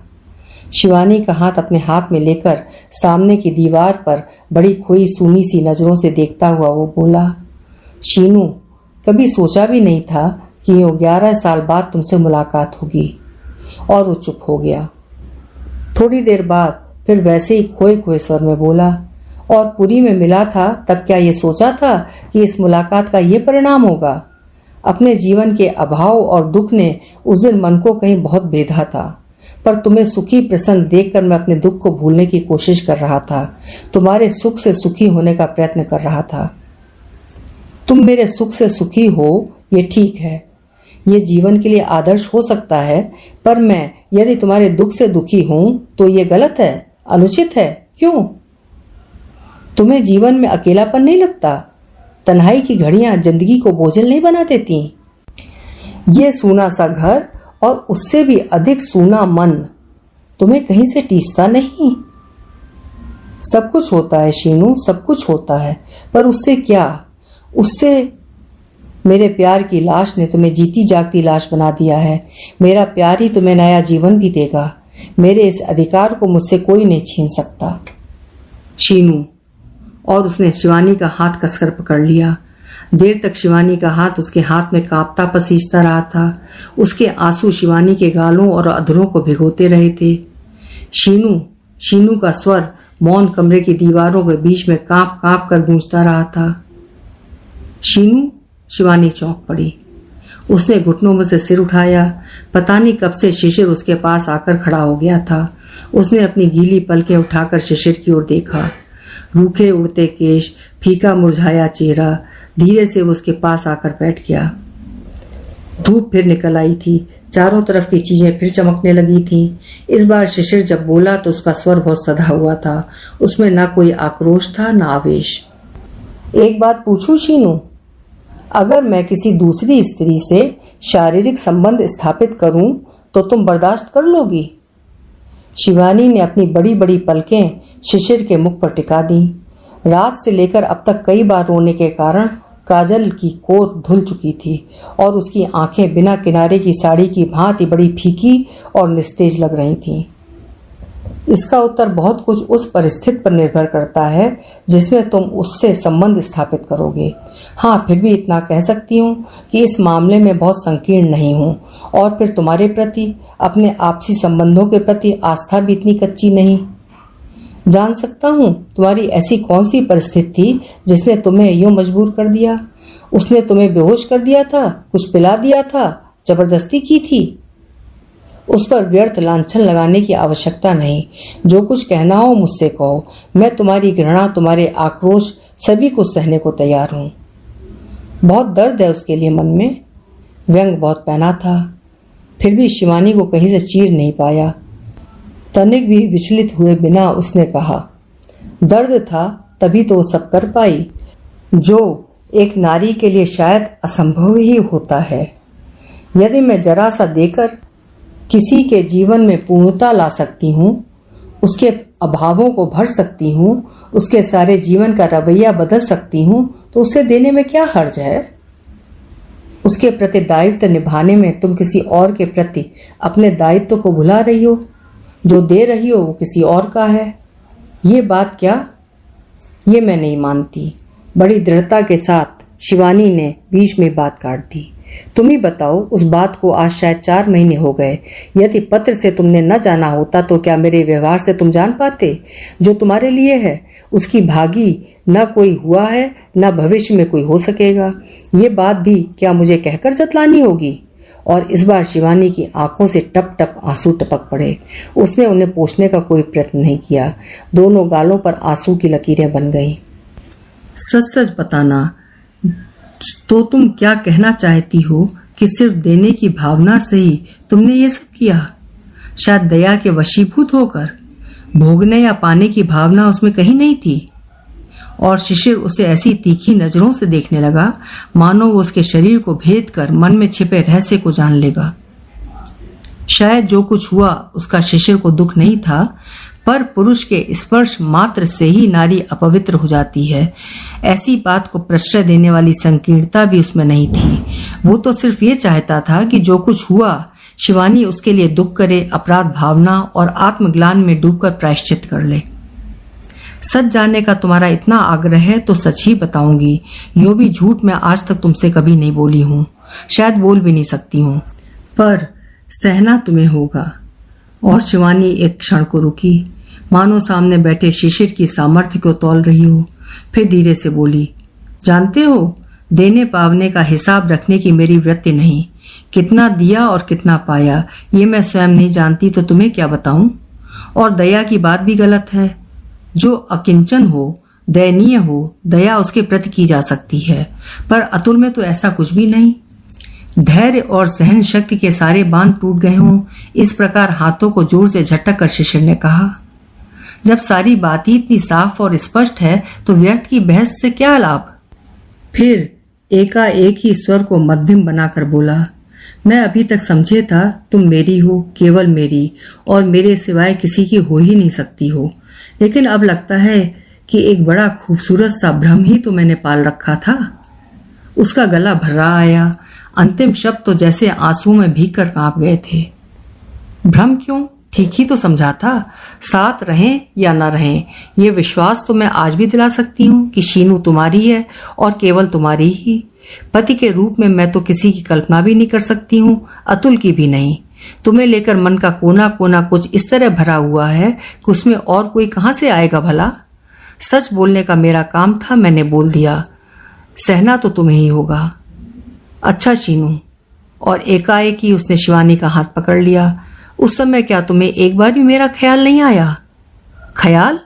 शिवानी का हाथ अपने हाथ में लेकर सामने की दीवार पर बड़ी खोई सुनी सी नज़रों से देखता हुआ वो बोला, शीनू, कभी सोचा भी नहीं था कि यो ग्यारह साल बाद तुमसे मुलाकात होगी। और वो चुप हो गया। थोड़ी देर बाद फिर वैसे ही खोए खोए स्वर में बोला, और पुरी में मिला था, तब क्या ये सोचा था कि इस मुलाकात का ये परिणाम होगा? अपने जीवन के अभाव और दुख ने उस दिन मन को कहीं बहुत बेधा था। पर तुम्हें सुखी प्रसन्न देखकर मैं अपने दुख को भूलने की कोशिश कर रहा था। तुम्हारे सुख से सुखी होने का प्रयत्न कर रहा था। तुम मेरे सुख से सुखी हो, ये ठीक है। ये जीवन के लिए आदर्श हो सकता है, पर मैं यदि तुम्हारे दुख से दुखी हूँ तो ये गलत है, अनुचित है। क्यों? तुम्हें जीवन में अकेलापन नहीं लगता? तन्हाई की घड़ियाँ ज़िंदगी को बोझल नहीं बना देती। ये सूना सा घर और उससे भी अधिक सूना मन तुम्हें कहीं से टीसता नहीं। सब कुछ होता है शीनू, सब कुछ होता है, पर उससे क्या? उससे मेरे प्यार की लाश ने तुम्हें जीती जागती लाश बना दिया है। मेरा प्यार ही तुम्हें नया जीवन भी देगा। मेरे इस अधिकार को मुझसे कोई नहीं छीन सकता। शीनू और उसने शिवानी का हाथ कसकर पकड़ लिया। देर तक शिवानी का हाथ उसके हाथ में कांपता पसीजता रहा था। उसके आँसू शिवानी के गालों और अधरों को भिगोते रहे थे। शीनू शीनू का स्वर मौन कमरे की दीवारों के बीच में काँप काँप कर गूंजता रहा था। शीनू, शिवानी चौंक पड़ी। उसने घुटनों में से सिर उठाया। पता नहीं कब से शिशिर उसके पास आकर खड़ा हो गया था। उसने अपनी गीली पलकें उठाकर शिशिर की ओर देखा। रूखे उड़ते केश, फीका मुरझाया चेहरा, धीरे से उसके पास आकर बैठ गया। धूप फिर निकल आई थी, चारों तरफ़ की चीज़ें फिर चमकने लगी थी। इस बार शिशिर जब बोला तो उसका स्वर बहुत सधा हुआ था। उसमें ना कोई आक्रोश था, ना आवेश। एक बात पूछूँ शीनू? अगर मैं किसी दूसरी स्त्री से शारीरिक संबंध स्थापित करूँ तो तुम बर्दाश्त कर लोगी? शिवानी ने अपनी बड़ी बड़ी पलकें शिशिर के मुख पर टिका दी रात से लेकर अब तक कई बार रोने के कारण काजल की कोर धुल चुकी थी और उसकी आँखें बिना किनारे की साड़ी की भांति बड़ी फीकी और निस्तेज लग रही थीं। इसका उत्तर बहुत कुछ उस परिस्थिति पर निर्भर करता है जिसमें तुम उससे संबंध स्थापित करोगे। हाँ फिर भी इतना कह सकती हूँ कि इस मामले में बहुत संकीर्ण नहीं हूँ और फिर तुम्हारे प्रति, अपने आपसी संबंधों के प्रति आस्था भी इतनी कच्ची नहीं। जान सकता हूँ तुम्हारी ऐसी कौन सी परिस्थिति थी जिसने तुम्हें यूँ मजबूर कर दिया? उसने तुम्हें बेहोश कर दिया था, कुछ पिला दिया था, ज़बरदस्ती की थी? उस पर व्यर्थ लांछन लगाने की आवश्यकता नहीं। जो कुछ कहना हो मुझसे कहो। मैं तुम्हारी घृणा, तुम्हारे आक्रोश सभी को सहने को तैयार हूँ। बहुत दर्द है उसके लिए मन में। व्यंग बहुत पहना था। फिर भी शिवानी को कहीं से चीर नहीं पाया। तनिक भी विचलित हुए बिना उसने कहा, दर्द था, तभी तो सब कर पाई। जो एक नारी के लिए शायद असंभव ही होता है। यदि मैं जरा सा देकर किसी के जीवन में पूर्णता ला सकती हूँ, उसके अभावों को भर सकती हूँ, उसके सारे जीवन का रवैया बदल सकती हूँ तो उसे देने में क्या हर्ज है? उसके प्रति दायित्व निभाने में तुम किसी और के प्रति अपने दायित्व को भुला रही हो, जो दे रही हो वो किसी और का है। ये बात क्या? ये मैं नहीं मानती। बड़ी दृढ़ता के साथ शिवानी ने बीच में बात काट दी। तुम ही बताओ, उस बात को आज शायद चार महीने हो गए। यदि पत्र से तुमने न जाना होता तो क्या मेरे व्यवहार से तुम जान पाते? जो तुम्हारे लिए है, उसकी भागी न कोई हुआ है, न भविष्य में कोई हो सकेगा। ये बात भी क्या मुझे कहकर जतलानी होगी? और इस बार शिवानी की आँखों से टप टप आँसू टपक पड़े। उसने उन्हें पोषने का कोई प्रयत्न नहीं किया। दोनों गालों पर आँसू की लकीरें बन गईं। सच सच बताना तो तुम क्या कहना चाहती हो कि सिर्फ़ देने की भावना से ही तुमने ये सब किया? शायद दया के वशीभूत होकर, भोगने या पाने की भावना उसमें कहीं नहीं थी। और शिशिर उसे ऐसी तीखी नज़रों से देखने लगा, मानो वो उसके शरीर को भेद कर मन में छिपे रहस्य को जान लेगा। शायद जो कुछ हुआ उसका शिशिर को दुख नहीं था पर पुरुष के स्पर्श मात्र से ही नारी अपवित्र हो जाती है। ऐसी बात को प्रश्रय देने वाली संकीर्णता भी उसमें नहीं थी। वो तो सिर्फ़ ये चाहता था कि जो कुछ हुआ, शिवानी उसके लिए दुख करे, अपराध भावना और आत्मग्लान में डूबकर प्रायश्चित कर ले। सच जानने का तुम्हारा इतना आग्रह है तो सच ही बताऊँगी। यो भी झूठ मैं आज तक तुमसे कभी नहीं बोली हूँ। शायद बोल भी नहीं सकती हूँ। पर सहना तुम्हें होगा। और शिवानी एक क्षण को रुकी। मानो सामने बैठे शिशिर की सामर्थ्य को तोल रही हो। फिर धीरे से बोली, जानते हो, देने पावने का हिसाब रखने की मेरी वृत्ति नहीं। कितना दिया और कितना पाया, ये मैं स्वयं नहीं जानती तो तुम्हें क्या बताऊँ? और दया की बात भी गलत है। जो अकिंचन हो, दयनीय हो, दया उसके प्रति की जा सकती है। पर अतुल में तो ऐसा कुछ भी नहीं। धैर्य और सहन शक्ति के सारे बाँध टूट गए हों। इस प्रकार हाथों को ज़ोर से झटक कर शिशिर ने कहा जब सारी बात ही इतनी साफ़ और स्पष्ट है तो व्यर्थ की बहस से क्या लाभ? फिर एकाएक ही स्वर को मध्यम बनाकर बोला, मैं अभी तक समझे था तुम मेरी हो, केवल मेरी, और मेरे सिवाय किसी की हो ही नहीं सकती हो। लेकिन अब लगता है कि एक बड़ा खूबसूरत सा भ्रम ही तो मैंने पाल रखा था। उसका गला भर्रा आया। अंतिम शब्द तो जैसे आँसू में भीग कर काँप गए थे। भ्रम क्यों? ठीक ही तो समझा था, साथ रहें या ना रहें, ये विश्वास तो मैं आज भी दिला सकती हूँ कि शीनू तुम्हारी है और केवल तुम्हारी ही। पति के रूप में मैं तो किसी की कल्पना भी नहीं कर सकती हूँ, अतुल की भी नहीं। तुम्हें लेकर मन का कोना कोना कुछ इस तरह भरा हुआ है कि उसमें और कोई कहाँ से आएगा भला? सच बोलने का मेरा काम था, मैंने बोल दिया। सहना तो तुम्हें ही होगा। अच्छा शीनू। और एकाएक ही उसने शिवानी का हाथ पकड़ लिया। उस समय क्या तुम्हें एक बार भी मेरा ख्याल नहीं आया? ख्याल?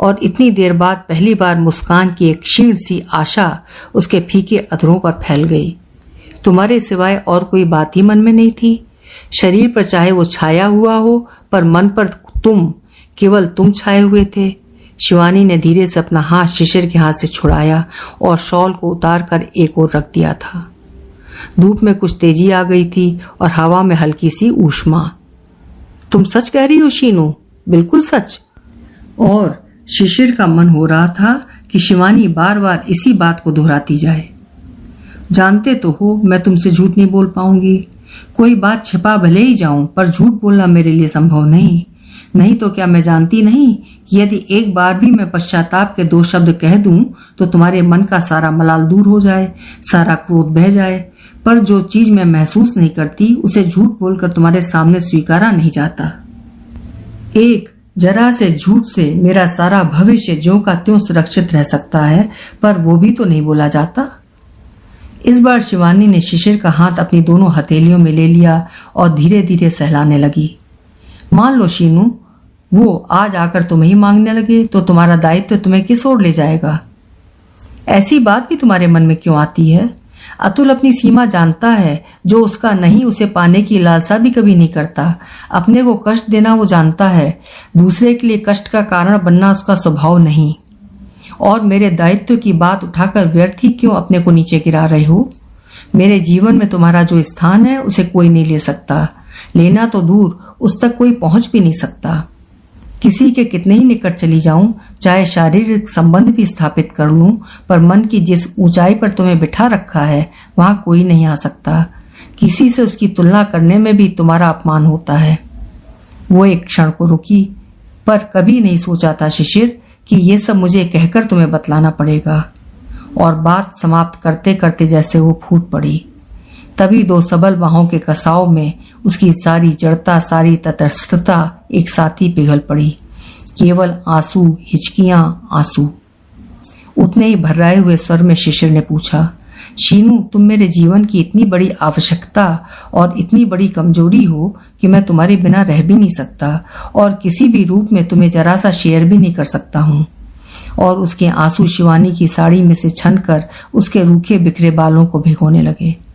और इतनी देर बाद पहली बार मुस्कान की एक क्षीण सी आशा उसके फीके अधरों पर फैल गई। तुम्हारे सिवाय और कोई बात ही मन में नहीं थी। शरीर पर चाहे वो छाया हुआ हो, पर मन पर तुम, केवल तुम छाए हुए थे। शिवानी ने धीरे से अपना हाथ शिशिर के हाथ से छुड़ाया और शॉल को उतार कर एक और रख दिया था। धूप में कुछ तेज़ी आ गई थी और हवा में हल्की सी ऊष्मा। तुम सच कह रही हो, शीनू? बिल्कुल सच। और शिशिर का मन हो रहा था कि शिवानी बार बार इसी बात को दोहराती जाए। जानते तो हो, मैं तुमसे झूठ नहीं बोल पाऊँगी। कोई बात छिपा भले ही जाऊँ, पर झूठ बोलना मेरे लिए संभव नहीं। नहीं तो क्या मैं जानती नहीं कि यदि एक बार भी मैं पश्चाताप के दो शब्द कह दूँ तो तुम्हारे मन का सारा मलाल दूर हो जाए, सारा क्रोध बह जाए पर जो चीज़ मैं महसूस नहीं करती, उसे झूठ बोलकर तुम्हारे सामने स्वीकारा नहीं जाता। एक, जरा से झूठ से मेरा सारा भविष्य ज्यो का त्यों सुरक्षित रह सकता है, पर वो भी तो नहीं बोला जाता। इस बार शिवानी ने शिशिर का हाथ अपनी दोनों हथेलियों में ले लिया और धीरे धीरे सहलाने लगी। मान लो शीनू, वो आज आकर तुम्हें ही मांगने लगे तो तुम्हारा दायित्व तुम्हें किस ओर ले जाएगा? ऐसी बात भी तुम्हारे मन में क्यों आती है? अतुल अपनी सीमा जानता है, जो उसका नहीं, उसे पाने की लालसा भी कभी नहीं करता। अपने को कष्ट देना वो जानता है, दूसरे के लिए कष्ट का कारण बनना उसका स्वभाव नहीं। और मेरे दायित्व की बात उठाकर व्यर्थ ही क्यों अपने को नीचे गिरा रहे हो? मेरे जीवन में तुम्हारा जो स्थान है, उसे कोई नहीं ले सकता। लेना तो दूर, उस तक कोई पहुँच भी नहीं सकता। किसी के कितने ही निकट चली जाऊँ, चाहे शारीरिक संबंध भी स्थापित कर लूँ, पर मन की जिस ऊंचाई पर तुम्हें बिठा रखा है, वहाँ कोई नहीं आ सकता। किसी से उसकी तुलना करने में भी तुम्हारा अपमान होता है। वो एक क्षण को रुकी, पर कभी नहीं सोचा था शिशिर, कि ये सब मुझे कहकर तुम्हें बतलाना पड़ेगा। और बात समाप्त करते करते जैसे वो फूट पड़ी। तभी दो सबल बाहों के कसाव में उसकी सारी जड़ता, सारी तटस्थता एक साथ ही पिघल पड़ी। केवल आँसू, हिचकियाँ, आँसू। उतने ही भर्राए हुए स्वर में शिशिर ने पूछा, शीनू, तुम मेरे जीवन की इतनी बड़ी आवश्यकता और इतनी बड़ी कमज़ोरी हो कि मैं तुम्हारे बिना रह भी नहीं सकता और किसी भी रूप में तुम्हें जरा सा शेयर भी नहीं कर सकता हूँ। और उसके आँसू शिवानी की साड़ी में से छन कर उसके रूखे बिखरे बालों को भिगोने लगे।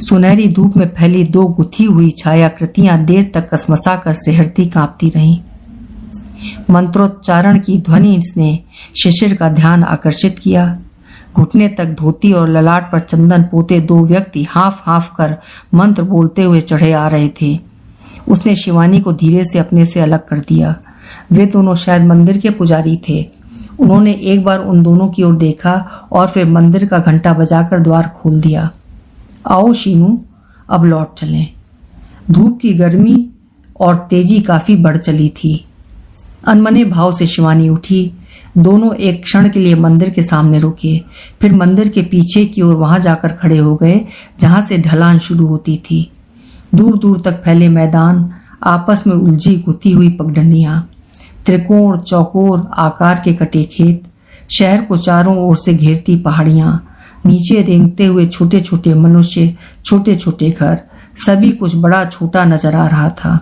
सुनहरी धूप में फैली दो गुथी हुई छायाकृतियाँ देर तक कसमसा कर सेहरती कांपती रहीं। मंत्रोच्चारण की ध्वनि ने शिशिर का ध्यान आकर्षित किया। घुटने तक धोती और ललाट पर चंदन पोते दो व्यक्ति हाफ़ हाफ़ कर मंत्र बोलते हुए चढ़े आ रहे थे। उसने शिवानी को धीरे से अपने से अलग कर दिया। वे दोनों शायद मंदिर के पुजारी थे। उन्होंने एक बार उन दोनों की ओर देखा और फिर मंदिर का घंटा बजाकर द्वार खोल दिया। आओ शीनू, अब लौट चलें। धूप की गर्मी और तेज़ी काफ़ी बढ़ चली थी। अनमने भाव से शिवानी उठी। दोनों एक क्षण के लिए मंदिर के सामने रुके। फिर मंदिर के पीछे की ओर वहाँ जाकर खड़े हो गए, जहाँ से ढलान शुरू होती थी। दूर दूर तक फैले मैदान, आपस में उलझी गुथी हुई पगडंडियाँ। त्रिकोण, चौकोर, आकार के कटे खेत, शहर को चारों ओर से घेरती पहाड़ियाँ नीचे रेंगते हुए छोटे छोटे मनुष्य छोटे छोटे घर, सभी कुछ बड़ा छोटा नज़र आ रहा था।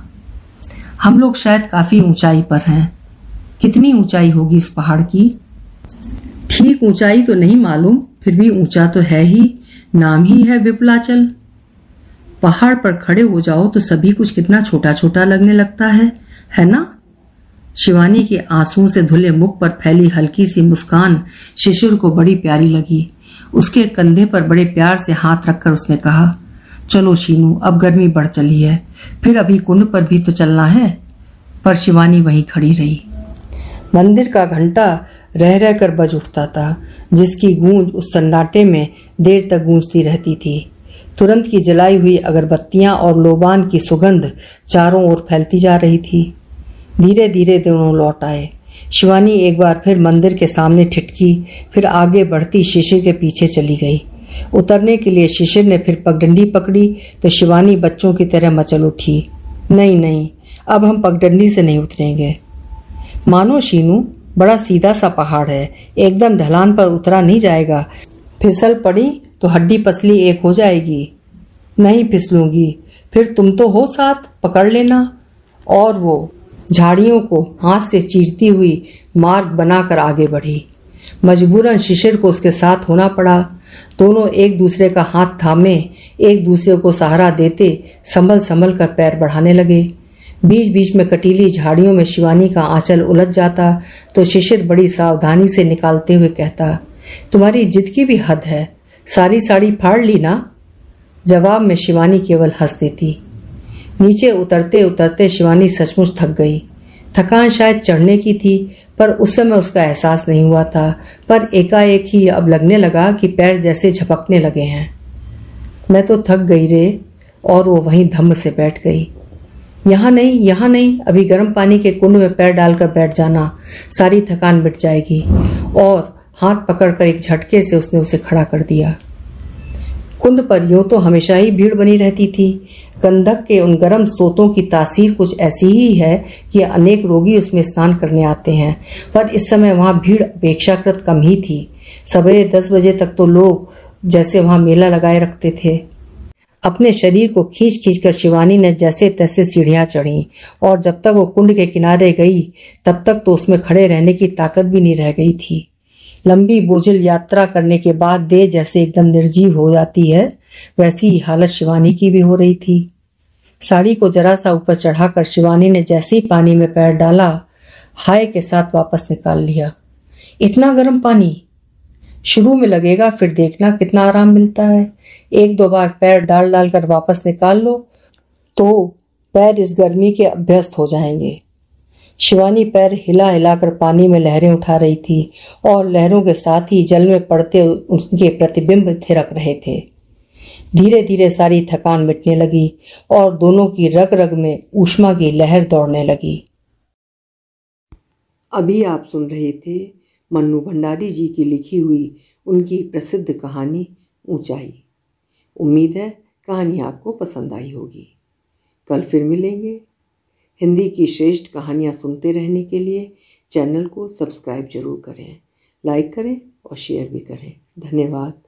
हम लोग शायद काफ़ी ऊंचाई पर हैं। कितनी ऊंचाई होगी इस पहाड़ की? ठीक ऊंचाई तो नहीं मालूम, फिर भी ऊँचा तो है ही, नाम ही है विपलाचल। पहाड़ पर खड़े हो जाओ तो सभी कुछ कितना छोटा छोटा लगने लगता है है ना? शिवानी के आंसुओं से धुले मुख पर फैली हल्की सी मुस्कान, शिशिर को बड़ी प्यारी लगी। उसके कंधे पर बड़े प्यार से हाथ रखकर उसने कहा, चलो शीनू, अब गर्मी बढ़ चली है, फिर अभी कुंड पर भी तो चलना है। पर शिवानी वहीं खड़ी रही। मंदिर का घंटा रह रह कर बज उठता था, जिसकी गूंज उस सन्नाटे में देर तक गूंजती रहती थी। तुरंत की जलाई हुई अगरबत्तियाँ और लोबान की सुगंध चारों ओर फैलती जा रही थी। धीरे धीरे दोनों लौट आए। शिवानी एक बार फिर मंदिर के सामने ठिटकी फिर आगे बढ़ती शिशिर के पीछे चली गई। उतरने के लिए शिशिर ने फिर पगडंडी पकड़ी तो शिवानी बच्चों की तरह मचल उठी। नहीं नहीं, अब हम पगडंडी से नहीं उतरेंगे। मानो शीनू, बड़ा सीधा सा पहाड़ है, एकदम ढलान पर उतरा नहीं जाएगा। फिसल पड़ी तो हड्डी पसली एक हो जाएगी। नहीं फिसलूँगी, फिर तुम तो हो साथ, पकड़ लेना। और वो झाड़ियों को हाथ से चीरती हुई मार्ग बनाकर आगे बढ़ी। मजबूरन शिशिर को उसके साथ होना पड़ा। दोनों एक दूसरे का हाथ थामे, एक दूसरे को सहारा देते संभल संभल कर पैर बढ़ाने लगे। बीच बीच में कटीली झाड़ियों में शिवानी का आंचल उलझ जाता तो शिशिर बड़ी सावधानी से निकालते हुए कहता, तुम्हारी जिद की भी हद है। सारी साड़ी फाड़ ली ना? जवाब में शिवानी केवल हंस देती। नीचे उतरते उतरते शिवानी सचमुच थक गई। थकान शायद चढ़ने की थी, पर उस समय उसका एहसास नहीं हुआ था। पर एकाएक ही अब लगने लगा कि पैर जैसे झपकने लगे हैं। मैं तो थक गई रे, और वो वहीं धम्म से बैठ गई। यहाँ नहीं यहाँ नहीं, अभी गर्म पानी के कुंड में पैर डालकर बैठ जाना, सारी थकान मिट जाएगी। और हाथ पकड़कर एक झटके से उसने उसे खड़ा कर दिया। कुंड पर यूँ तो हमेशा ही भीड़ बनी रहती थी। गंधक के उन गर्म सोतों की तासीर कुछ ऐसी ही है कि अनेक रोगी उसमें स्नान करने आते हैं, पर इस समय वहाँ भीड़ अपेक्षाकृत कम ही थी। सवेरे दस बजे तक तो लोग जैसे वहाँ मेला लगाए रखते थे। अपने शरीर को खींच खींच कर शिवानी ने जैसे तैसे सीढ़ियाँ चढ़ी, और जब तक वो कुंड के किनारे गई, तब तक तो उसमें खड़े रहने की ताकत भी नहीं रह गई थी। लंबी बोझिल यात्रा करने के बाद देह जैसे एकदम निर्जीव हो जाती है, वैसी ही हालत शिवानी की भी हो रही थी। साड़ी को जरा सा ऊपर चढ़ाकर शिवानी ने जैसे ही पानी में पैर डाला, हाय के साथ वापस निकाल लिया। इतना गर्म पानी? शुरू में लगेगा, फिर देखना कितना आराम मिलता है। एक दो बार पैर डाल डाल कर वापस निकाल लो तो पैर इस गर्मी के अभ्यस्त हो जाएँगे। शिवानी पैर हिला हिलाकर पानी में लहरें उठा रही थी और लहरों के साथ ही जल में पड़ते उनके प्रतिबिंब थिरक रहे थे। धीरे धीरे सारी थकान मिटने लगी और दोनों की रग रग में ऊष्मा की लहर दौड़ने लगी। अभी आप सुन रहे थे मन्नू भंडारी जी की लिखी हुई उनकी प्रसिद्ध कहानी ऊंचाई। उम्मीद है कहानी आपको पसंद आई होगी। कल फिर मिलेंगे। हिंदी की श्रेष्ठ कहानियाँ सुनते रहने के लिए चैनल को सब्सक्राइब ज़रूर करें, लाइक करें और शेयर भी करें। धन्यवाद।